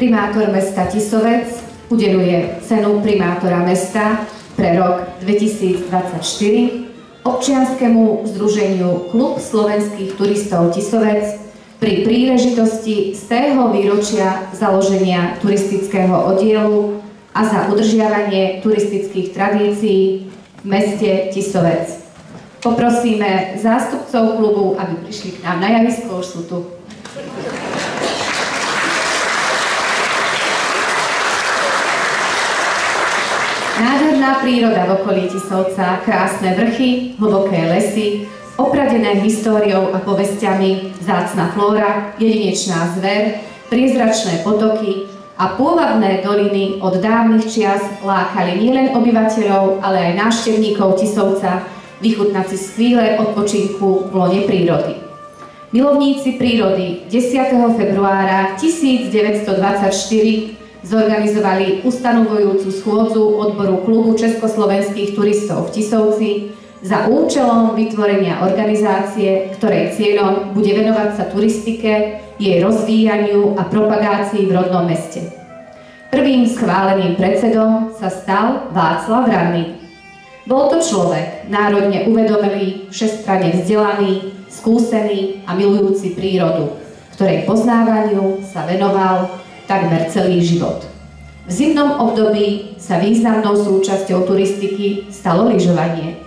Primátor mesta Tisovec udeluje cenu primátora mesta pre rok 2024 občianskému združeniu Klub slovenských turistov Tisovec pri príležitosti z tého výročia založenia turistického oddielu a za udržiavanie turistických tradícií v meste Tisovec. Poprosíme zástupcov klubu, aby prišli k nám na javisko, už sú tu. Nádherná príroda v okolí Tisovca, krásne vrchy, hlboké lesy, opradené históriou a povestiami, zácna flóra, jedinečná zver, priezračné potoky a pôvabné doliny od dávnych čias lákali nielen obyvateľov, ale aj návštevníkov Tisovca vychutnať si chvíle odpočinku v lone prírody. Milovníci prírody 10. februára 1924 zorganizovali ustanovujúcu schôdzu odboru klubu československých turistov v Tisovci za účelom vytvorenia organizácie, ktorej cieľom bude venovať sa turistike, jej rozvíjaniu a propagácii v rodnom meste. Prvým schváleným predsedom sa stal Václav Ranný. Bol to človek národne uvedomelý, všestranne vzdelaný, skúsený a milujúci prírodu, ktorej poznávaniu sa venoval takmer celý život. V zimnom období sa významnou súčasťou turistiky stalo lyžovanie.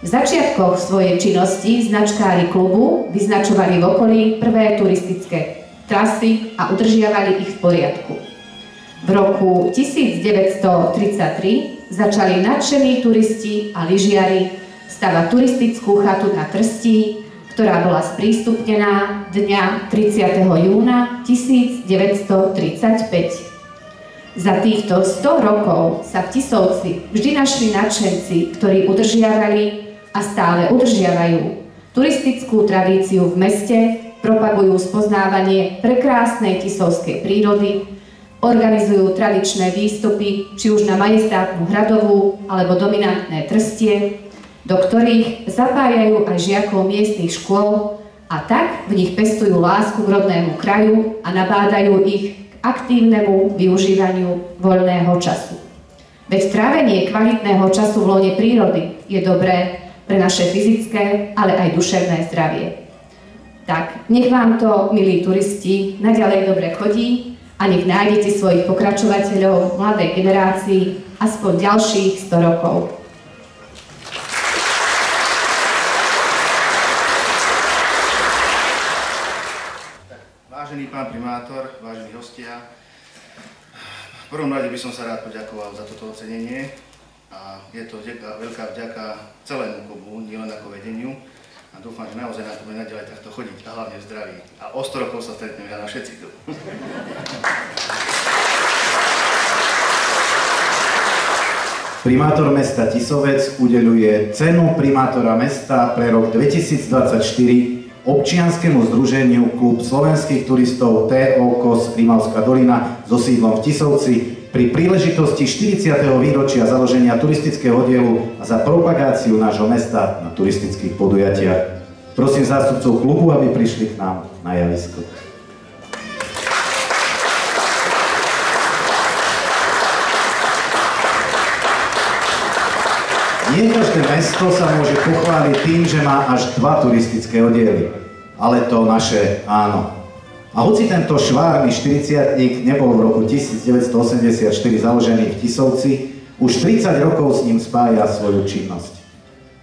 V začiatkoch svojej činnosti značkári klubu vyznačovali v okolí prvé turistické trasy a udržiavali ich v poriadku. V roku 1933 začali nadšení turisti a lyžiari stavať turistickú chatu na Trstí, ktorá bola sprístupnená dňa 30. júna 1935. Za týchto 100 rokov sa v Tisovci vždy našli nadšenci, ktorí udržiavali a stále udržiavajú turistickú tradíciu v meste, propagujú spoznávanie prekrásnej tisovskej prírody, organizujú tradičné výstupy, či už na majestátnu hradovú alebo dominantné trstie, do ktorých zapájajú aj žiakov miestnych škôl a tak v nich pestujú lásku k rodnému kraju a nabádajú ich k aktívnemu využívaniu voľného času. Veď trávenie kvalitného času v lone prírody je dobré pre naše fyzické, ale aj duševné zdravie. Tak, nech vám to, milí turisti, naďalej dobre chodí a nech nájdete svojich pokračovateľov mladej generácii aspoň ďalších 100 rokov. Vážený pán primátor, vážení hostia, v prvom rade by som sa rád poďakoval za toto ocenenie a je to vďaka, veľká vďaka celému klubu, nielen ako vedeniu a dúfam, že naozaj na to bude naďalej takto chodiť a hlavne v zdraví. A o 100 rokov sa stretneme na všetci tu. Primátor mesta Tisovec udeluje cenu primátora mesta pre rok 2024 občianskému združeniu Klub slovenských turistov TO KOS Rimavská dolina so sídlom v Tisovci pri príležitosti 40. výročia založenia turistického dielu a za propagáciu nášho mesta na turistických podujatiach. Prosím zástupcov klubu, aby prišli k nám na javisko. Nie každé mesto sa môže pochváliť tým, že má až dva turistické oddiely. Ale to naše áno. A hoci tento švárny 40 nebol v roku 1984 založený v Tisovci, už 30 rokov s ním spája svoju činnosť.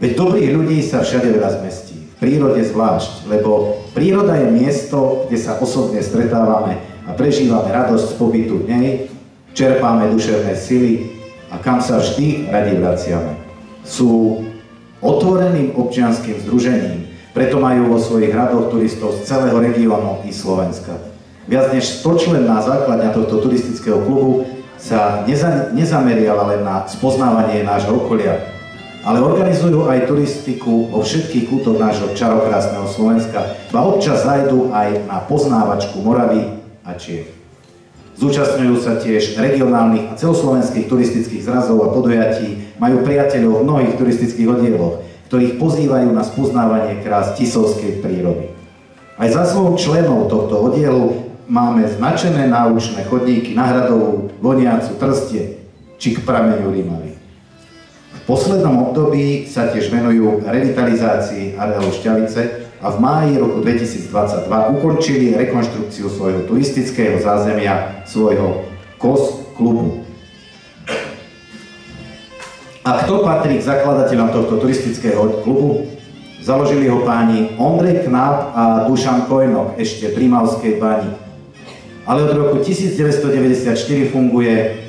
Veď dobrých ľudí sa všade veľa zmestí, v prírode zvlášť, lebo príroda je miesto, kde sa osobne stretávame a prežívame radosť z pobytu v nej, čerpáme duševné sily a kam sa vždy radi vraciame sú otvoreným občianským združením, Preto majú vo svojich radoch turistov z celého regiónu i Slovenska. Viac než 100 členná základňa tohto turistického klubu sa neza, nezameriala len na spoznávanie nášho okolia, ale organizujú aj turistiku vo všetkých kútoch nášho čarokrásneho Slovenska, a občas zajdu aj na poznávačku Moravy a Čiech. Zúčastňujú sa tiež regionálnych a celoslovenských turistických zrazov a podujatí, majú priateľov v mnohých turistických oddieloch, ktorých pozývajú na spoznávanie krás tisovskej prírody. Aj za svojou členov tohto oddielu máme značené náučné chodníky na Hradovú, Voniacu, Trstie či k prameňu Rímavy. V poslednom období sa tiež venujú revitalizácii areálu Šťavice, a v máji roku 2022 ukončili rekonštrukciu svojho turistického zázemia, svojho KOS klubu. A kto patrí k zakladateľom tohto turistického klubu? Založili ho páni Ondrej Knap a Dušan Kojnok ešte pri Malskej bani. Ale od roku 1994 funguje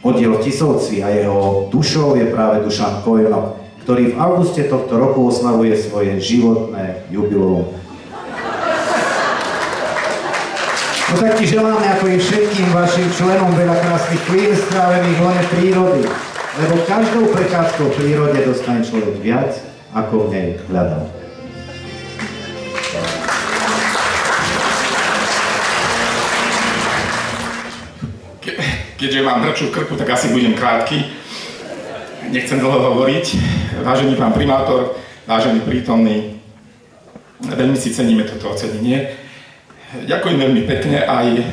oddiel v Tisovci a jeho dušou je práve Dušan Kojnok ktorý v auguste tohto roku oslavuje svoje životné jubileum. No tak ti želáme ako i všetkým vašim členom veľa krásnych chvíľ strávených v prírody, lebo každou prechádzkou v prírode dostane človek viac, ako v nej hľadal. Ke, keďže mám hrču krku, tak asi budem krátky. Nechcem dlho hovoriť. Vážený pán primátor, vážený prítomný, veľmi si ceníme toto ocenenie. Ďakujem veľmi pekne aj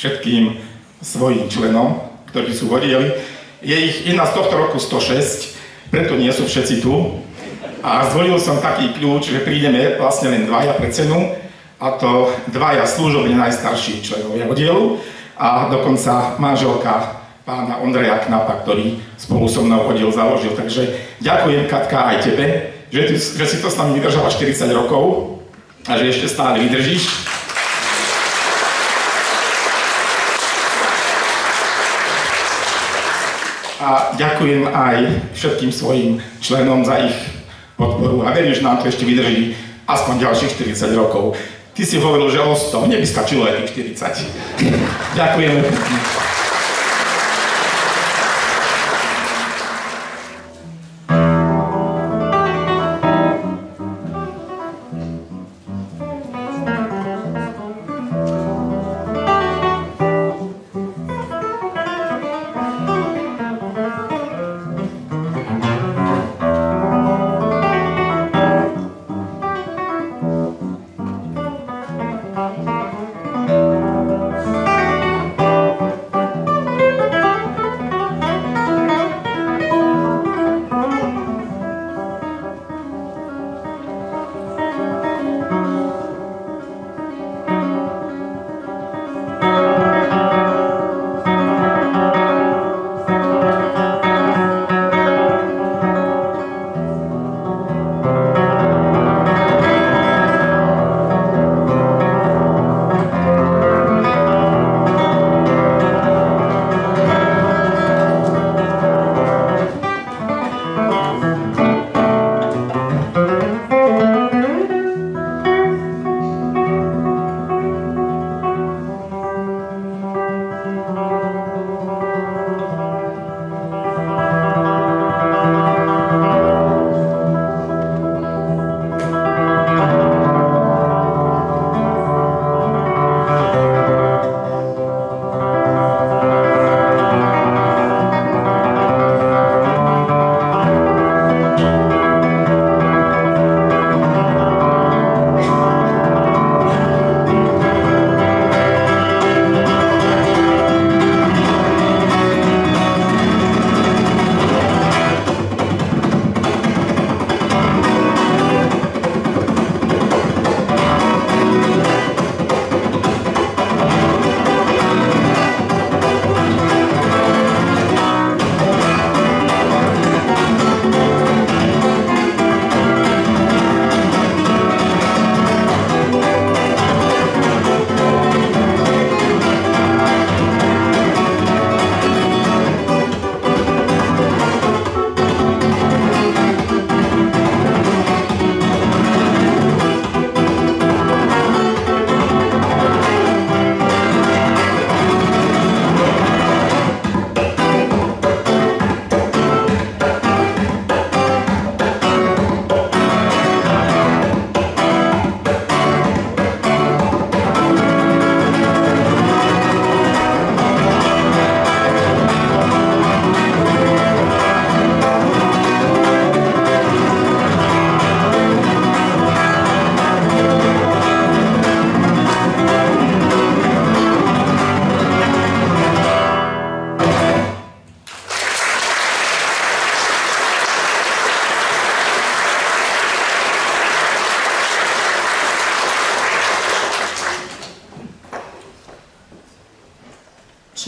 všetkým svojim členom, ktorí sú vodili. Je ich iná z tohto roku 106, preto nie sú všetci tu. A zvolil som taký kľúč, že prídeme vlastne len dvaja pre cenu, a to dvaja služobne najstarší členovia oddielu a dokonca manželka pána Ondreja Knapa, ktorý spolu so mnou hodil, založil. Takže ďakujem Katka aj tebe, že, ty, že si to s nami vydržala 40 rokov a že ešte stále vydržíš. A ďakujem aj všetkým svojim členom za ich podporu a verím, že nám to ešte vydrží aspoň ďalších 40 rokov. Ty si hovoril, že o 100, mne by stačilo aj tých 40. Ďakujem.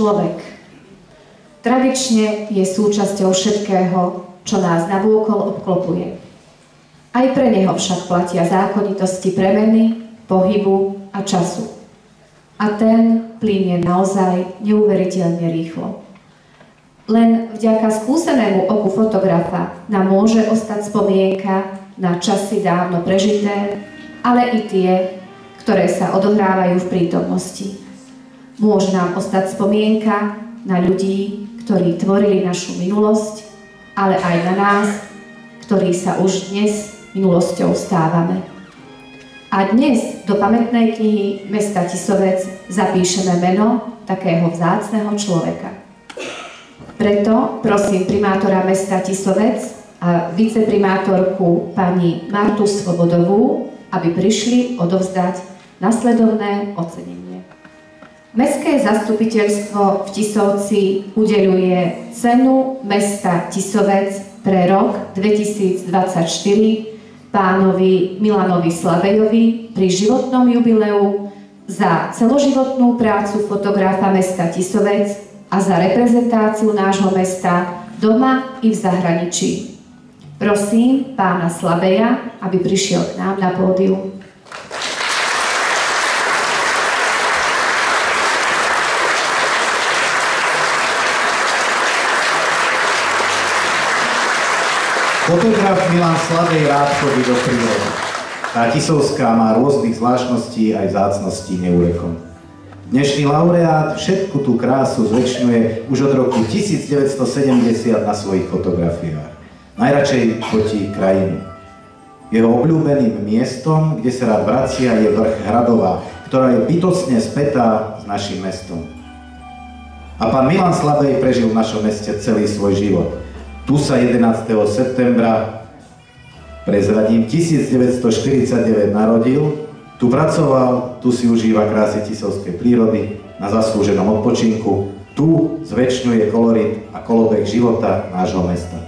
Človek. Tradične je súčasťou všetkého, čo nás navôkol obklopuje. Aj pre neho však platia zákonitosti premeny, pohybu a času. A ten plinie naozaj neuveriteľne rýchlo. Len vďaka skúsenému oku fotografa nám môže ostať spomienka na časy dávno prežité, ale i tie, ktoré sa odohrávajú v prítomnosti. Môže nám ostať spomienka na ľudí, ktorí tvorili našu minulosť, ale aj na nás, ktorí sa už dnes minulosťou stávame. A dnes do pamätnej knihy mesta Tisovec zapíšeme meno takého vzácného človeka. Preto prosím primátora mesta Tisovec a viceprimátorku pani Martu Svobodovú, aby prišli odovzdať nasledovné ocenenie. Mestské zastupiteľstvo v Tisovci udeluje cenu mesta Tisovec pre rok 2024 pánovi Milanovi Slavejovi pri životnom jubileu za celoživotnú prácu fotografa mesta Tisovec a za reprezentáciu nášho mesta doma i v zahraničí. Prosím pána Slabeja, aby prišiel k nám na pódium. Fotograf Milan Sladej rád chodí do prírody. Tá Tisovská má rôznych zvláštností aj vzácností neurekom. Dnešný laureát všetku tú krásu zväčšňuje už od roku 1970 na svojich fotografiách. Najradšej fotí krajinu. Jeho obľúbeným miestom, kde sa rád vracia, je vrch Hradová, ktorá je bytostne spätá s našim mestom. A pán Milan Slabej prežil v našom meste celý svoj život. Tu sa 11. septembra prezradím 1949 narodil tu pracoval, tu si užíva krásy tisovskej prírody na zaslúženom odpočinku, tu zväčšňuje kolorit a kolobek života nášho mesta.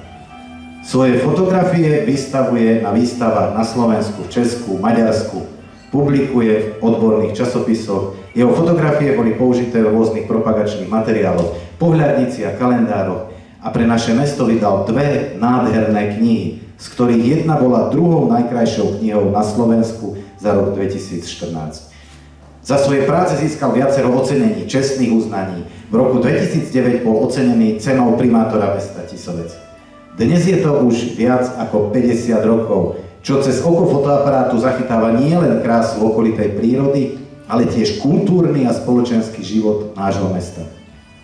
Svoje fotografie vystavuje na výstavách na Slovensku, v Česku, Maďarsku, publikuje v odborných časopisoch. Jeho fotografie boli použité v rôznych propagačných materiáloch, pohľadnici a kalendároch a pre naše mesto vydal dve nádherné knihy, z ktorých jedna bola druhou najkrajšou knihou na Slovensku za rok 2014. Za svoje práce získal viacero ocenení, čestných uznaní. V roku 2009 bol ocenený cenou primátora mesta Tisovec. Dnes je to už viac ako 50 rokov, čo cez oko fotoaparátu zachytáva nielen krásu okolitej prírody, ale tiež kultúrny a spoločenský život nášho mesta.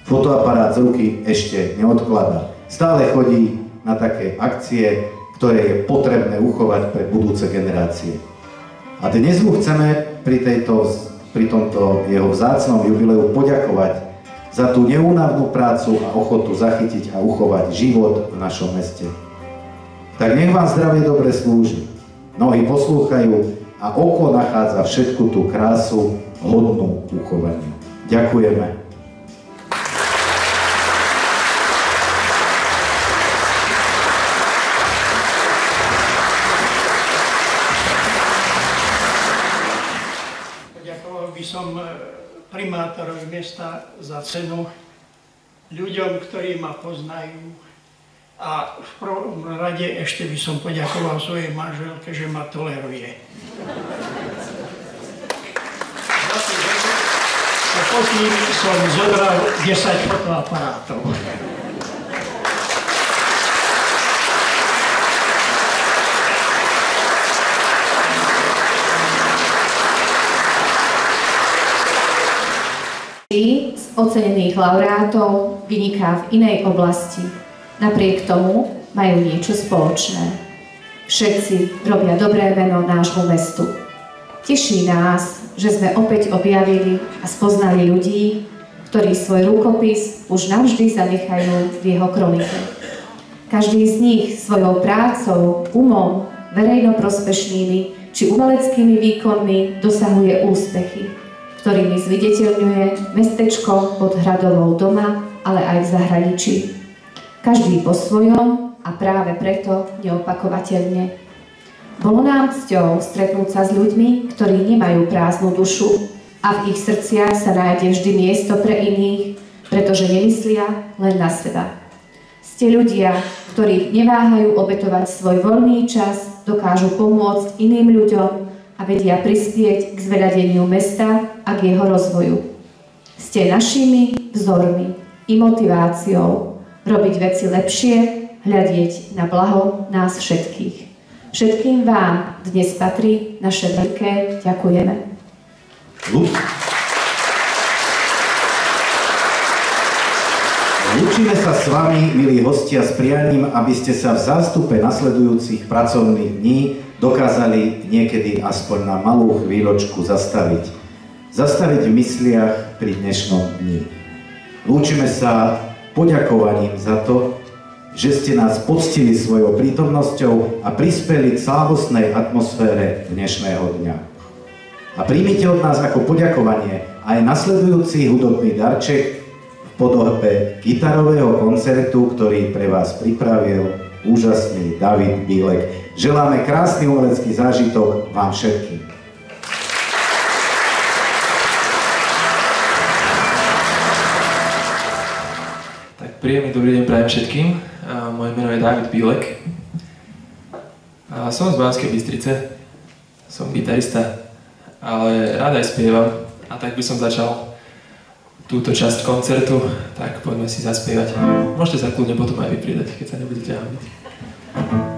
Fotoaparát z ruky ešte neodkladá. Stále chodí na také akcie, ktoré je potrebné uchovať pre budúce generácie. A dnes mu chceme pri, tejto, pri tomto jeho vzácnom jubileu poďakovať za tú neúnavnú prácu a ochotu zachytiť a uchovať život v našom meste. Tak nech vám zdravie dobre slúži. Nohy poslúchajú a oko nachádza všetku tú krásu hodnú uchovania. Ďakujeme. Mesta za cenu, ľuďom, ktorí ma poznajú. A v prvom rade ešte by som poďakoval svojej manželke, že ma toleruje. Potom som zobral 10 fotoaparátov. z ocenených laureátov vyniká v inej oblasti. Napriek tomu majú niečo spoločné. Všetci robia dobré meno nášmu mestu. Teší nás, že sme opäť objavili a spoznali ľudí, ktorí svoj rukopis už navždy zanechajú v jeho kronike. Každý z nich svojou prácou, umom, verejnoprospešnými či umeleckými výkonmi dosahuje úspechy ktorými zviditeľňuje mestečko pod Hradovou doma, ale aj v zahraničí. Každý po svojom a práve preto neopakovateľne. Bolo nám cťou stretnúť sa s ľuďmi, ktorí nemajú prázdnu dušu a v ich srdciach sa nájde vždy miesto pre iných, pretože nemyslia len na seba. Ste ľudia, ktorí neváhajú obetovať svoj voľný čas, dokážu pomôcť iným ľuďom a vedia prispieť k zveľadeniu mesta a k jeho rozvoju. Ste našimi vzormi i motiváciou robiť veci lepšie, hľadieť na blaho nás všetkých. Všetkým vám dnes patrí naše veľké ďakujeme. Lúčime sa s vami, milí hostia, s prianím, aby ste sa v zástupe nasledujúcich pracovných dní dokázali niekedy aspoň na malú chvíľočku zastaviť. Zastaviť v mysliach pri dnešnom dni. Lúčime sa poďakovaním za to, že ste nás poctili svojou prítomnosťou a prispeli k slávostnej atmosfére dnešného dňa. A príjmite od nás ako poďakovanie aj nasledujúci hudobný darček v podobe gitarového koncertu, ktorý pre vás pripravil úžasný David Bílek. Želáme krásny umelecký zážitok vám všetkým. Príjemný dobrý deň prajem všetkým. Moje meno je David Bílek. Som z Banskej Bystrice, som gitarista, ale rád aj spievam a tak by som začal túto časť koncertu, tak poďme si zaspievať. Môžete sa kľudne potom aj vypridať, keď sa nebudete hambiť.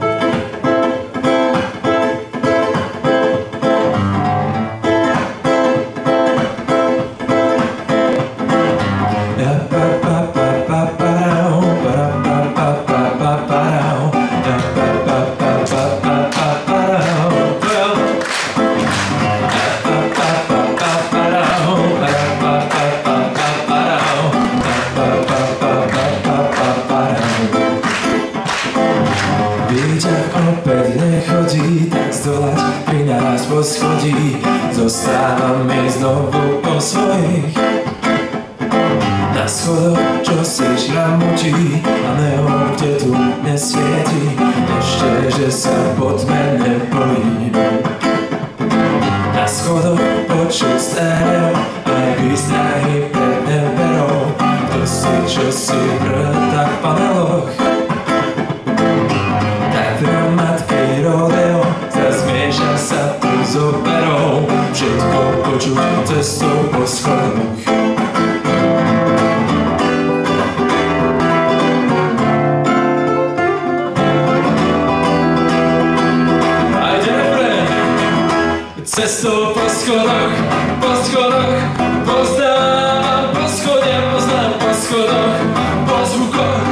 Cestou po schodoch, po schodoch Poznám, po schode poznám po schodoch Po zvukoch,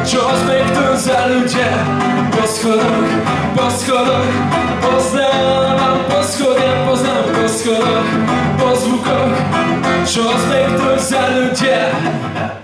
čo tu za ľudia. Po schodoch, po schodoch Poznám, po schode poznám po schodoch Po zvukoch, čo tu za ľudia.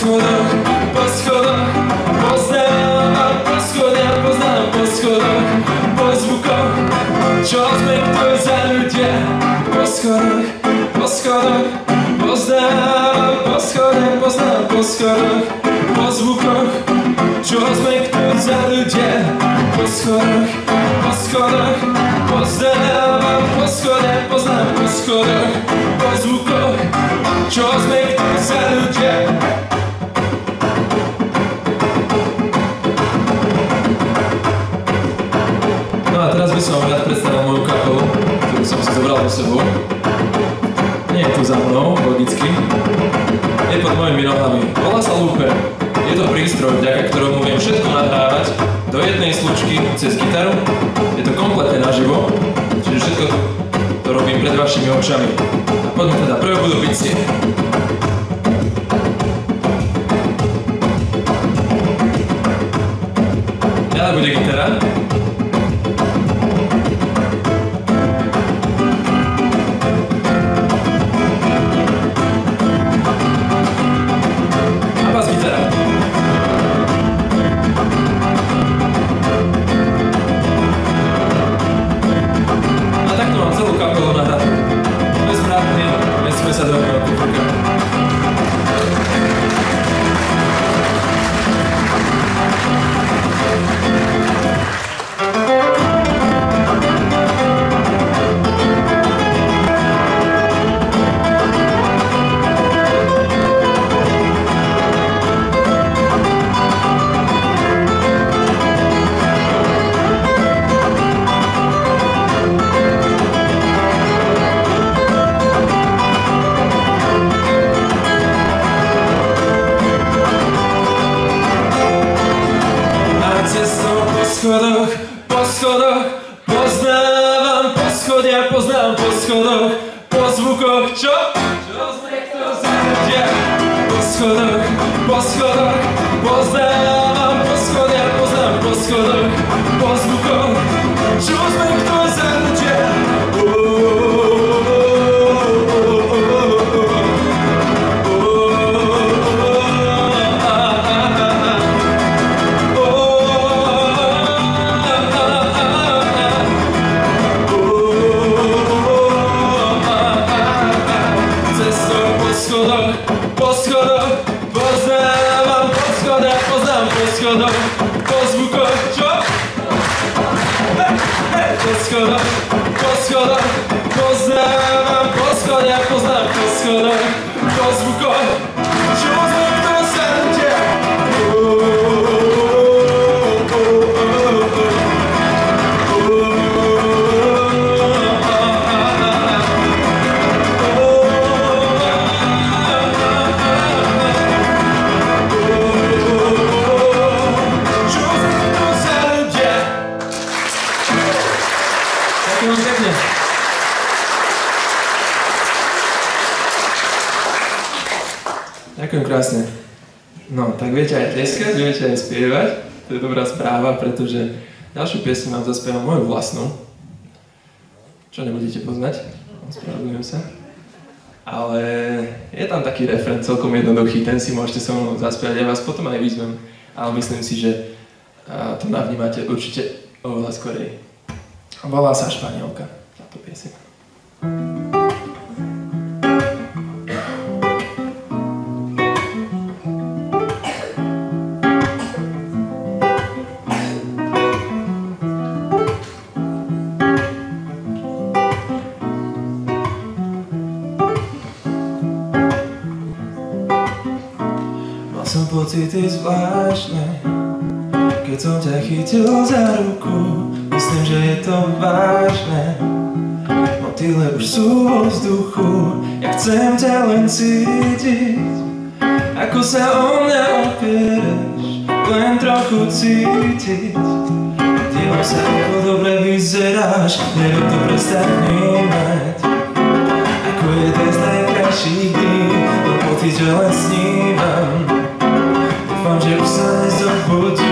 schodach, po schodach Poznałam, po schodach, poznałam po schodach Po zwłokach, co my to za ludzie Po schodach, po schodach Poznałam, po schodach, poznałam po schodach Po zwłokach, co my to za ludzie Po schodach, po schodach Poznałam, po schodach, poznałam po schodach Po zwłokach, co my to za ludzie zobral so sebou. Nie je tu za mnou, logicky. Je pod mojimi nohami. Volá sa Looper. Je to prístroj, vďaka ktorému viem všetko nahrávať do jednej slučky cez gitaru. Je to kompletne naživo, čiže všetko to robím pred vašimi očami. A poďme teda, prvé budú bicie. Ďalej bude gitara. das Chcem ťa len cítiť, ako sa o mňa opieraš, len trochu cítiť. Dívam sa, ako dobre vyzeráš, neviem to prestať vnímať. Ako jeden z najkrajších dní, mám pocit, že len snívam. Dúfam, že už sa nezabudím.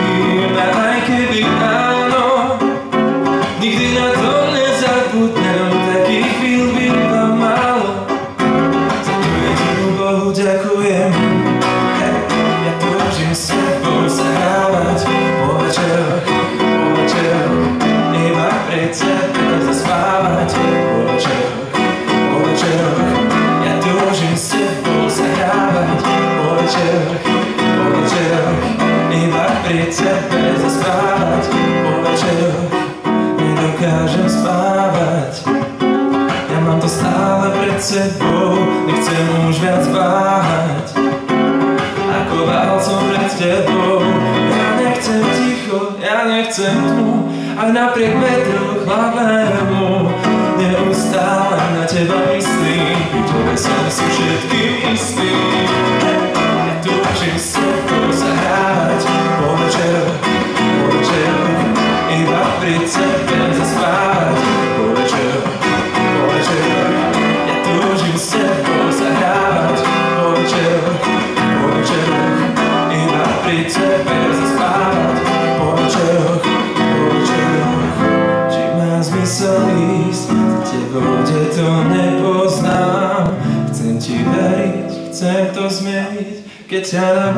nechcem tmu a napriek vetru chlavému neustále na teba myslím, tebe som si všetky istý. Túžim s tebou zahrávať po večeru, po večeru, iba pri tebe. Keď ťa na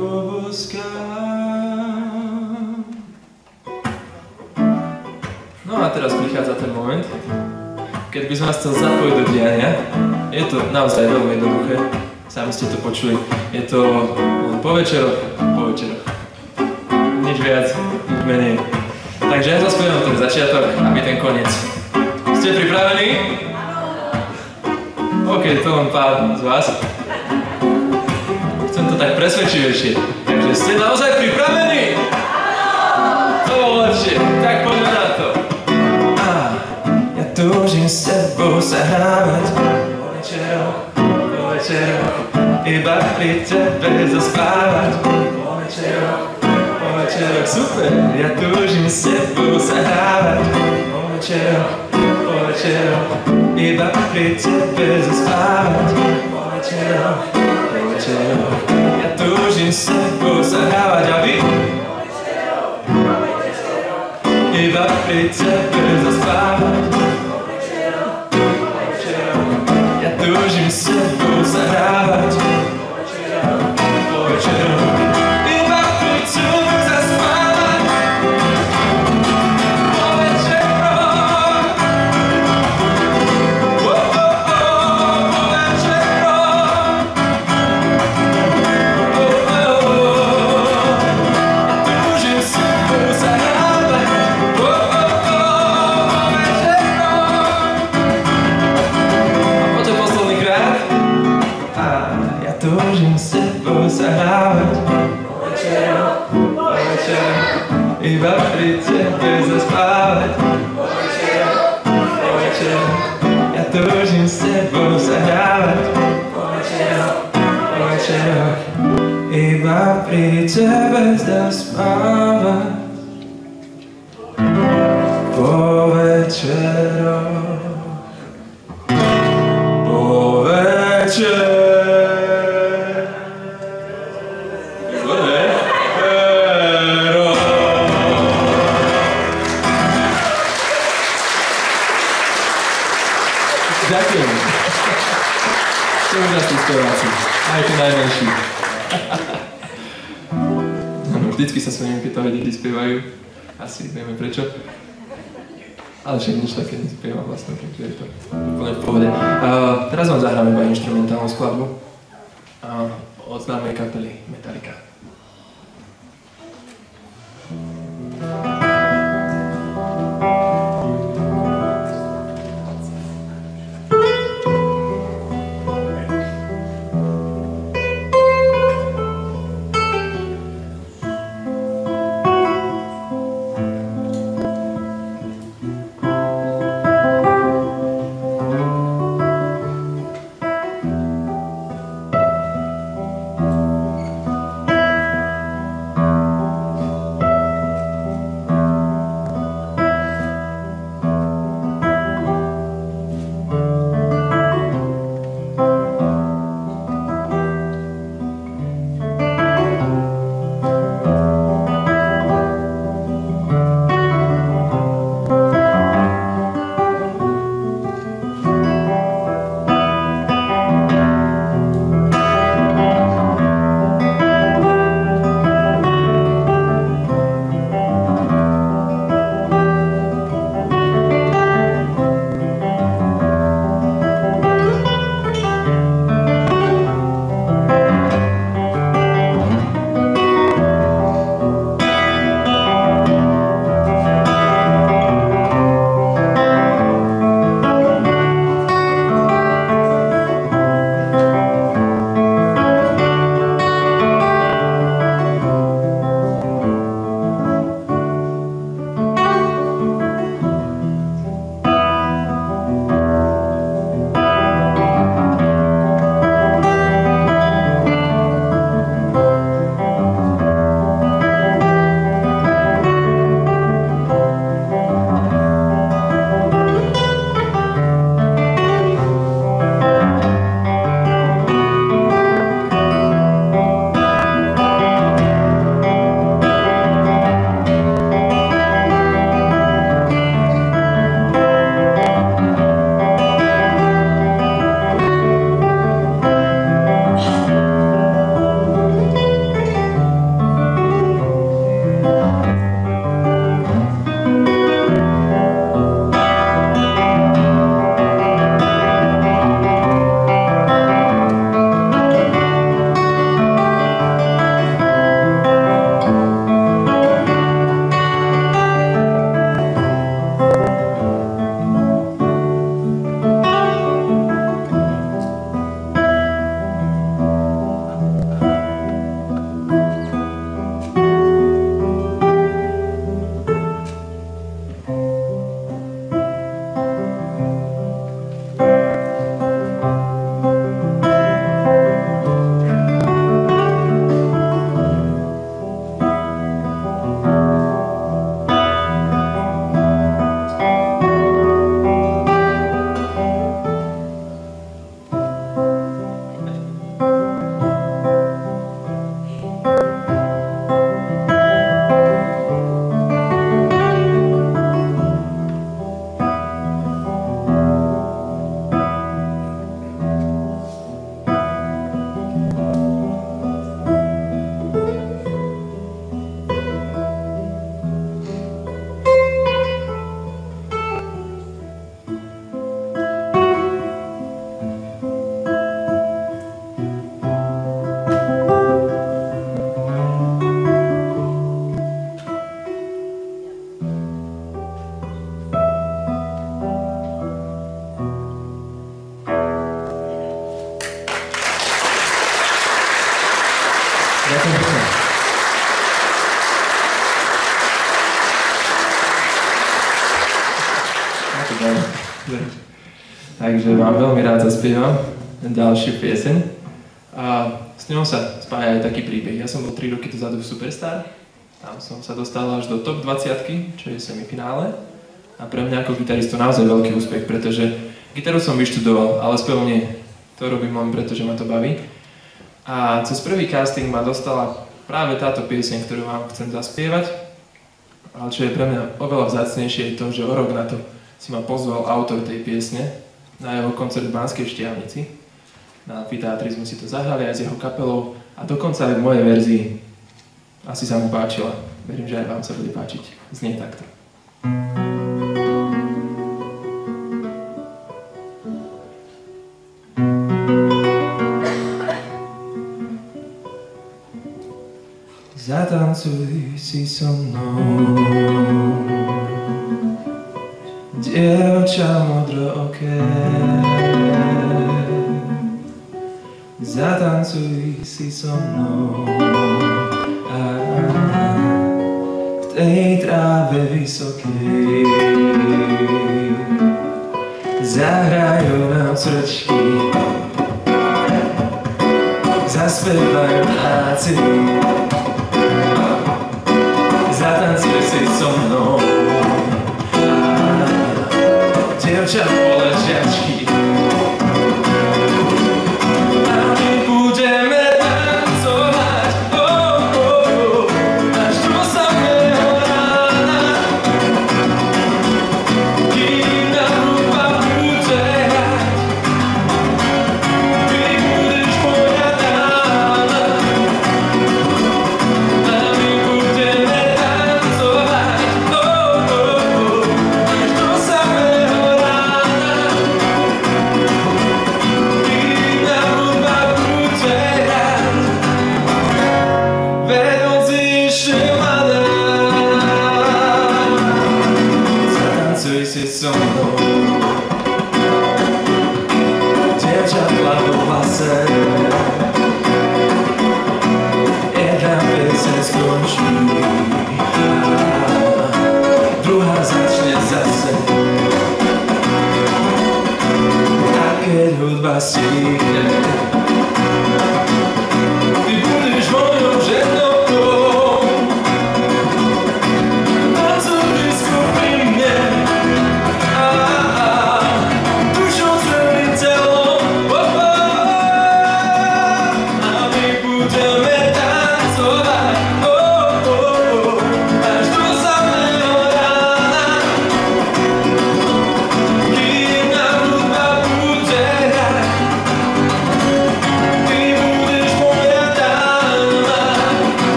poboskám. No a teraz prichádza ten moment, keď by som vás chcel zapojiť do diania. Je to naozaj veľmi jednoduché, sami ste to počuli. Je to len po večeroch, po večeroch. Nič viac, nič menej. Takže ja zaspievam ten začiatok, aby ten koniec. Ste pripravení? OK, to len pár z vás. To tak presvedčivejšie. Takže ste naozaj pripravení? To bolo lepšie. Tak poďme na to. Á, ja túžim s tebou sa hrávať po večeroch, po večeroch, iba pri tebe zaspávať po večeroch, po večeroch, super. Ja túžim s tebou sa hrávať po večeroch, po večeroch, iba pri tebe zaspávať po večeroch, po večeroch. Túžim s tebou sa hrávať a vy iba pri tebe zaspávať. Ja túžim s tebou sa hrávať takže vám veľmi rád zaspievam ďalšiu pieseň. A s ňou sa spája aj taký príbeh. Ja som bol 3 roky dozadu v Superstar, tam som sa dostal až do top 20, čo je semifinále. A pre mňa ako gitaristu naozaj veľký úspech, pretože gitaru som vyštudoval, ale spev nie. To robím len preto, že ma to baví. A cez prvý casting ma dostala práve táto pieseň, ktorú vám chcem zaspievať. Ale čo je pre mňa oveľa vzácnejšie je to, že o rok na to si ma pozval autor tej piesne na jeho koncert v Banskej Štiavnici. Na amfiteátri sme si to zahrali aj s jeho kapelou a dokonca aj v mojej verzii asi sa mu páčila. Verím, že aj vám sa bude páčiť. Znie takto. Zatancuj si so mnou Dievča Zatancuj si so mnou. Tej tráve vysokej Zahrajú nám srčky Zaspievajú ptáci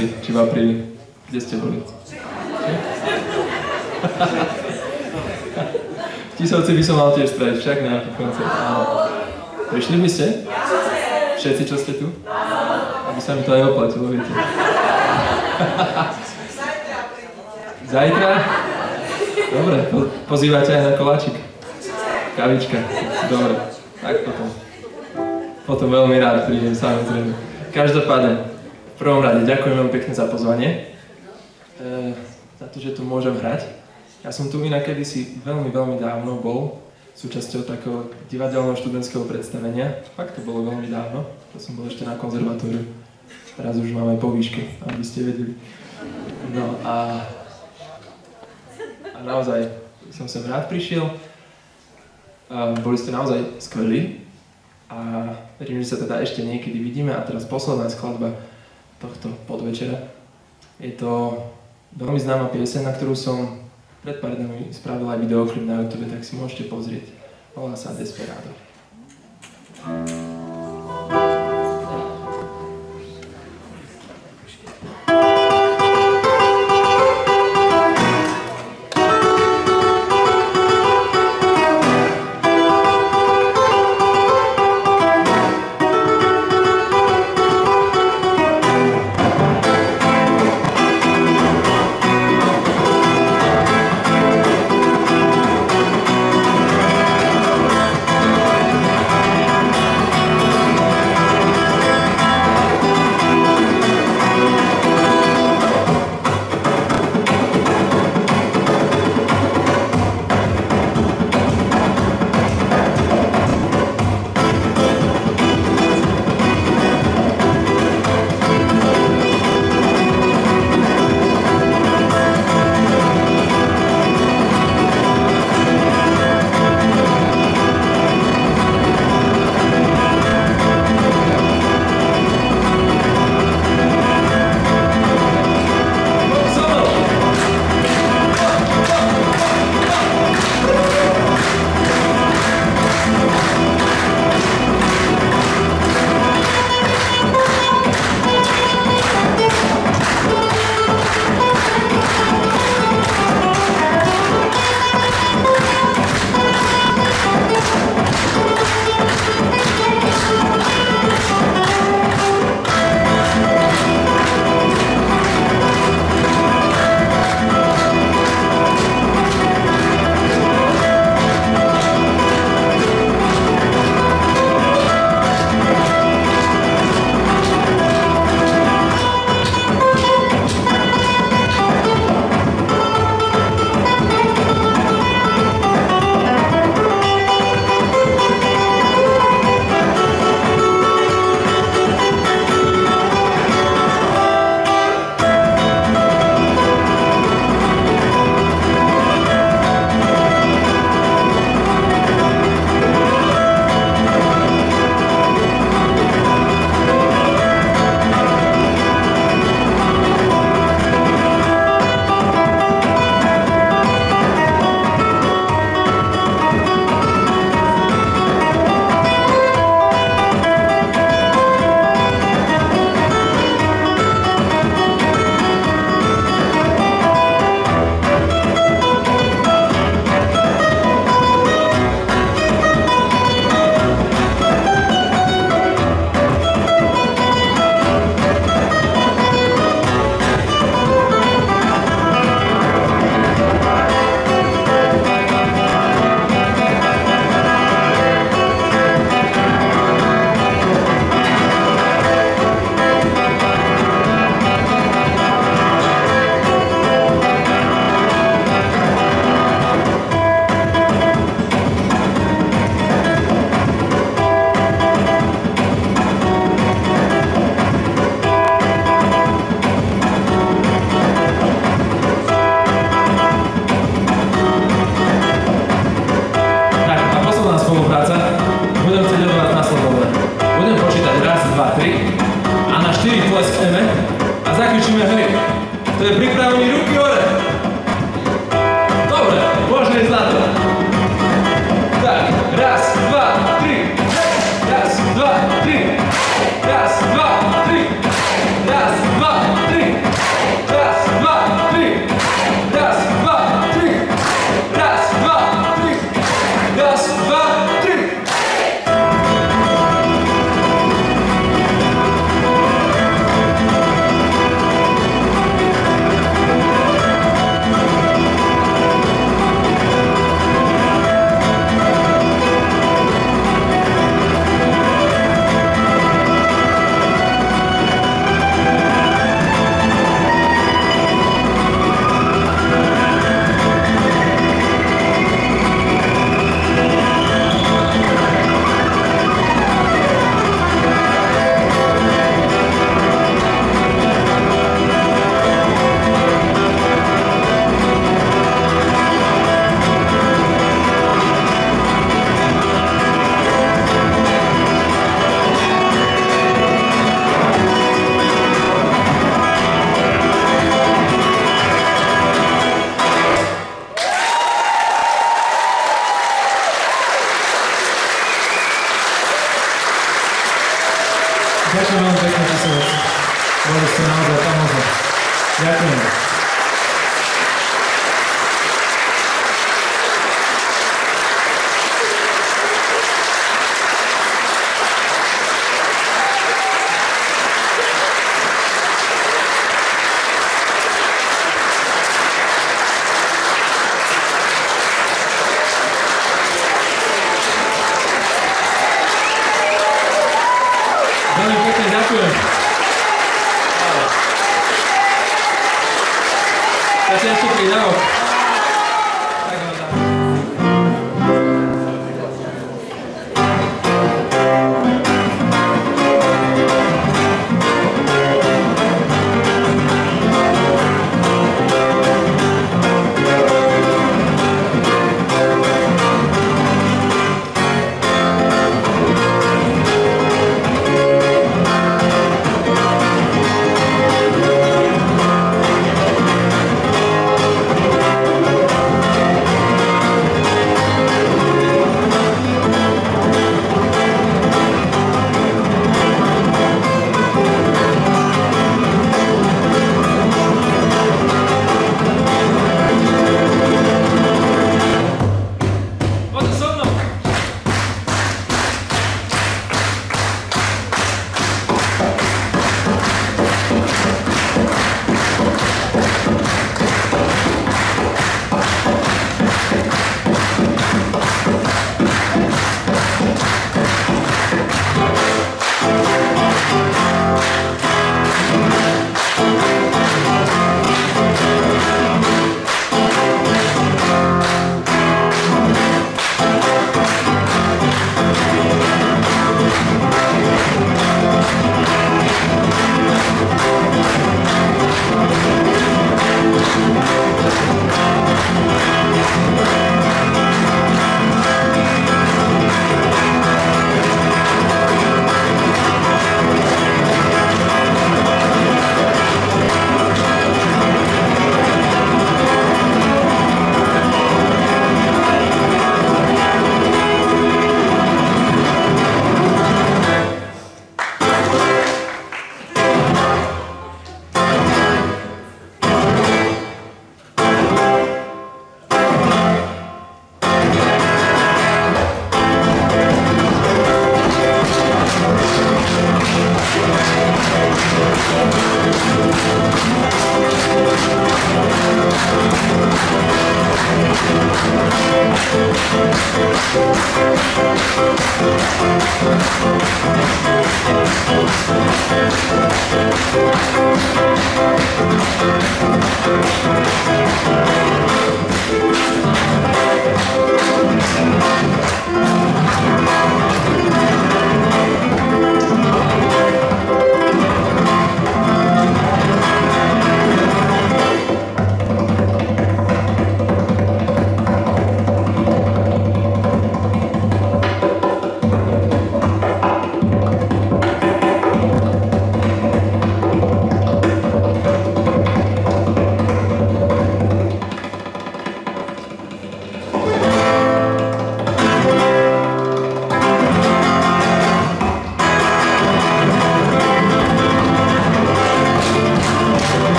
Marci, či v apríli. Kde ste boli? Tisovci by som mal tiež spraviť, však nejaký koncert. Áno. Prišli by ste? Všetci, čo ste tu? Aby sa mi to aj oplatilo, viete. Zajtra? Dobre, po- pozývate aj na koláčik. Kavička. Dobre, tak potom. Potom veľmi rád prídem, samozrejme. Každopádne, prvom rade ďakujem veľmi pekne za pozvanie. E, za to, že tu môžem hrať. Ja som tu inak kedysi veľmi, veľmi dávno bol súčasťou takého divadelného študentského predstavenia. Fakt to bolo veľmi dávno. To som bol ešte na konzervatóriu. Teraz už máme po výške, aby ste vedeli. No a, a naozaj som sem rád prišiel. A boli ste naozaj skvelí. A verím, že sa teda ešte niekedy vidíme. A teraz posledná skladba tohto podvečera. Je to veľmi známa pieseň, na ktorú som pred pár dňami spravil aj videoklip na YouTube, tak si môžete pozrieť. Volá sa Desperado. Desperado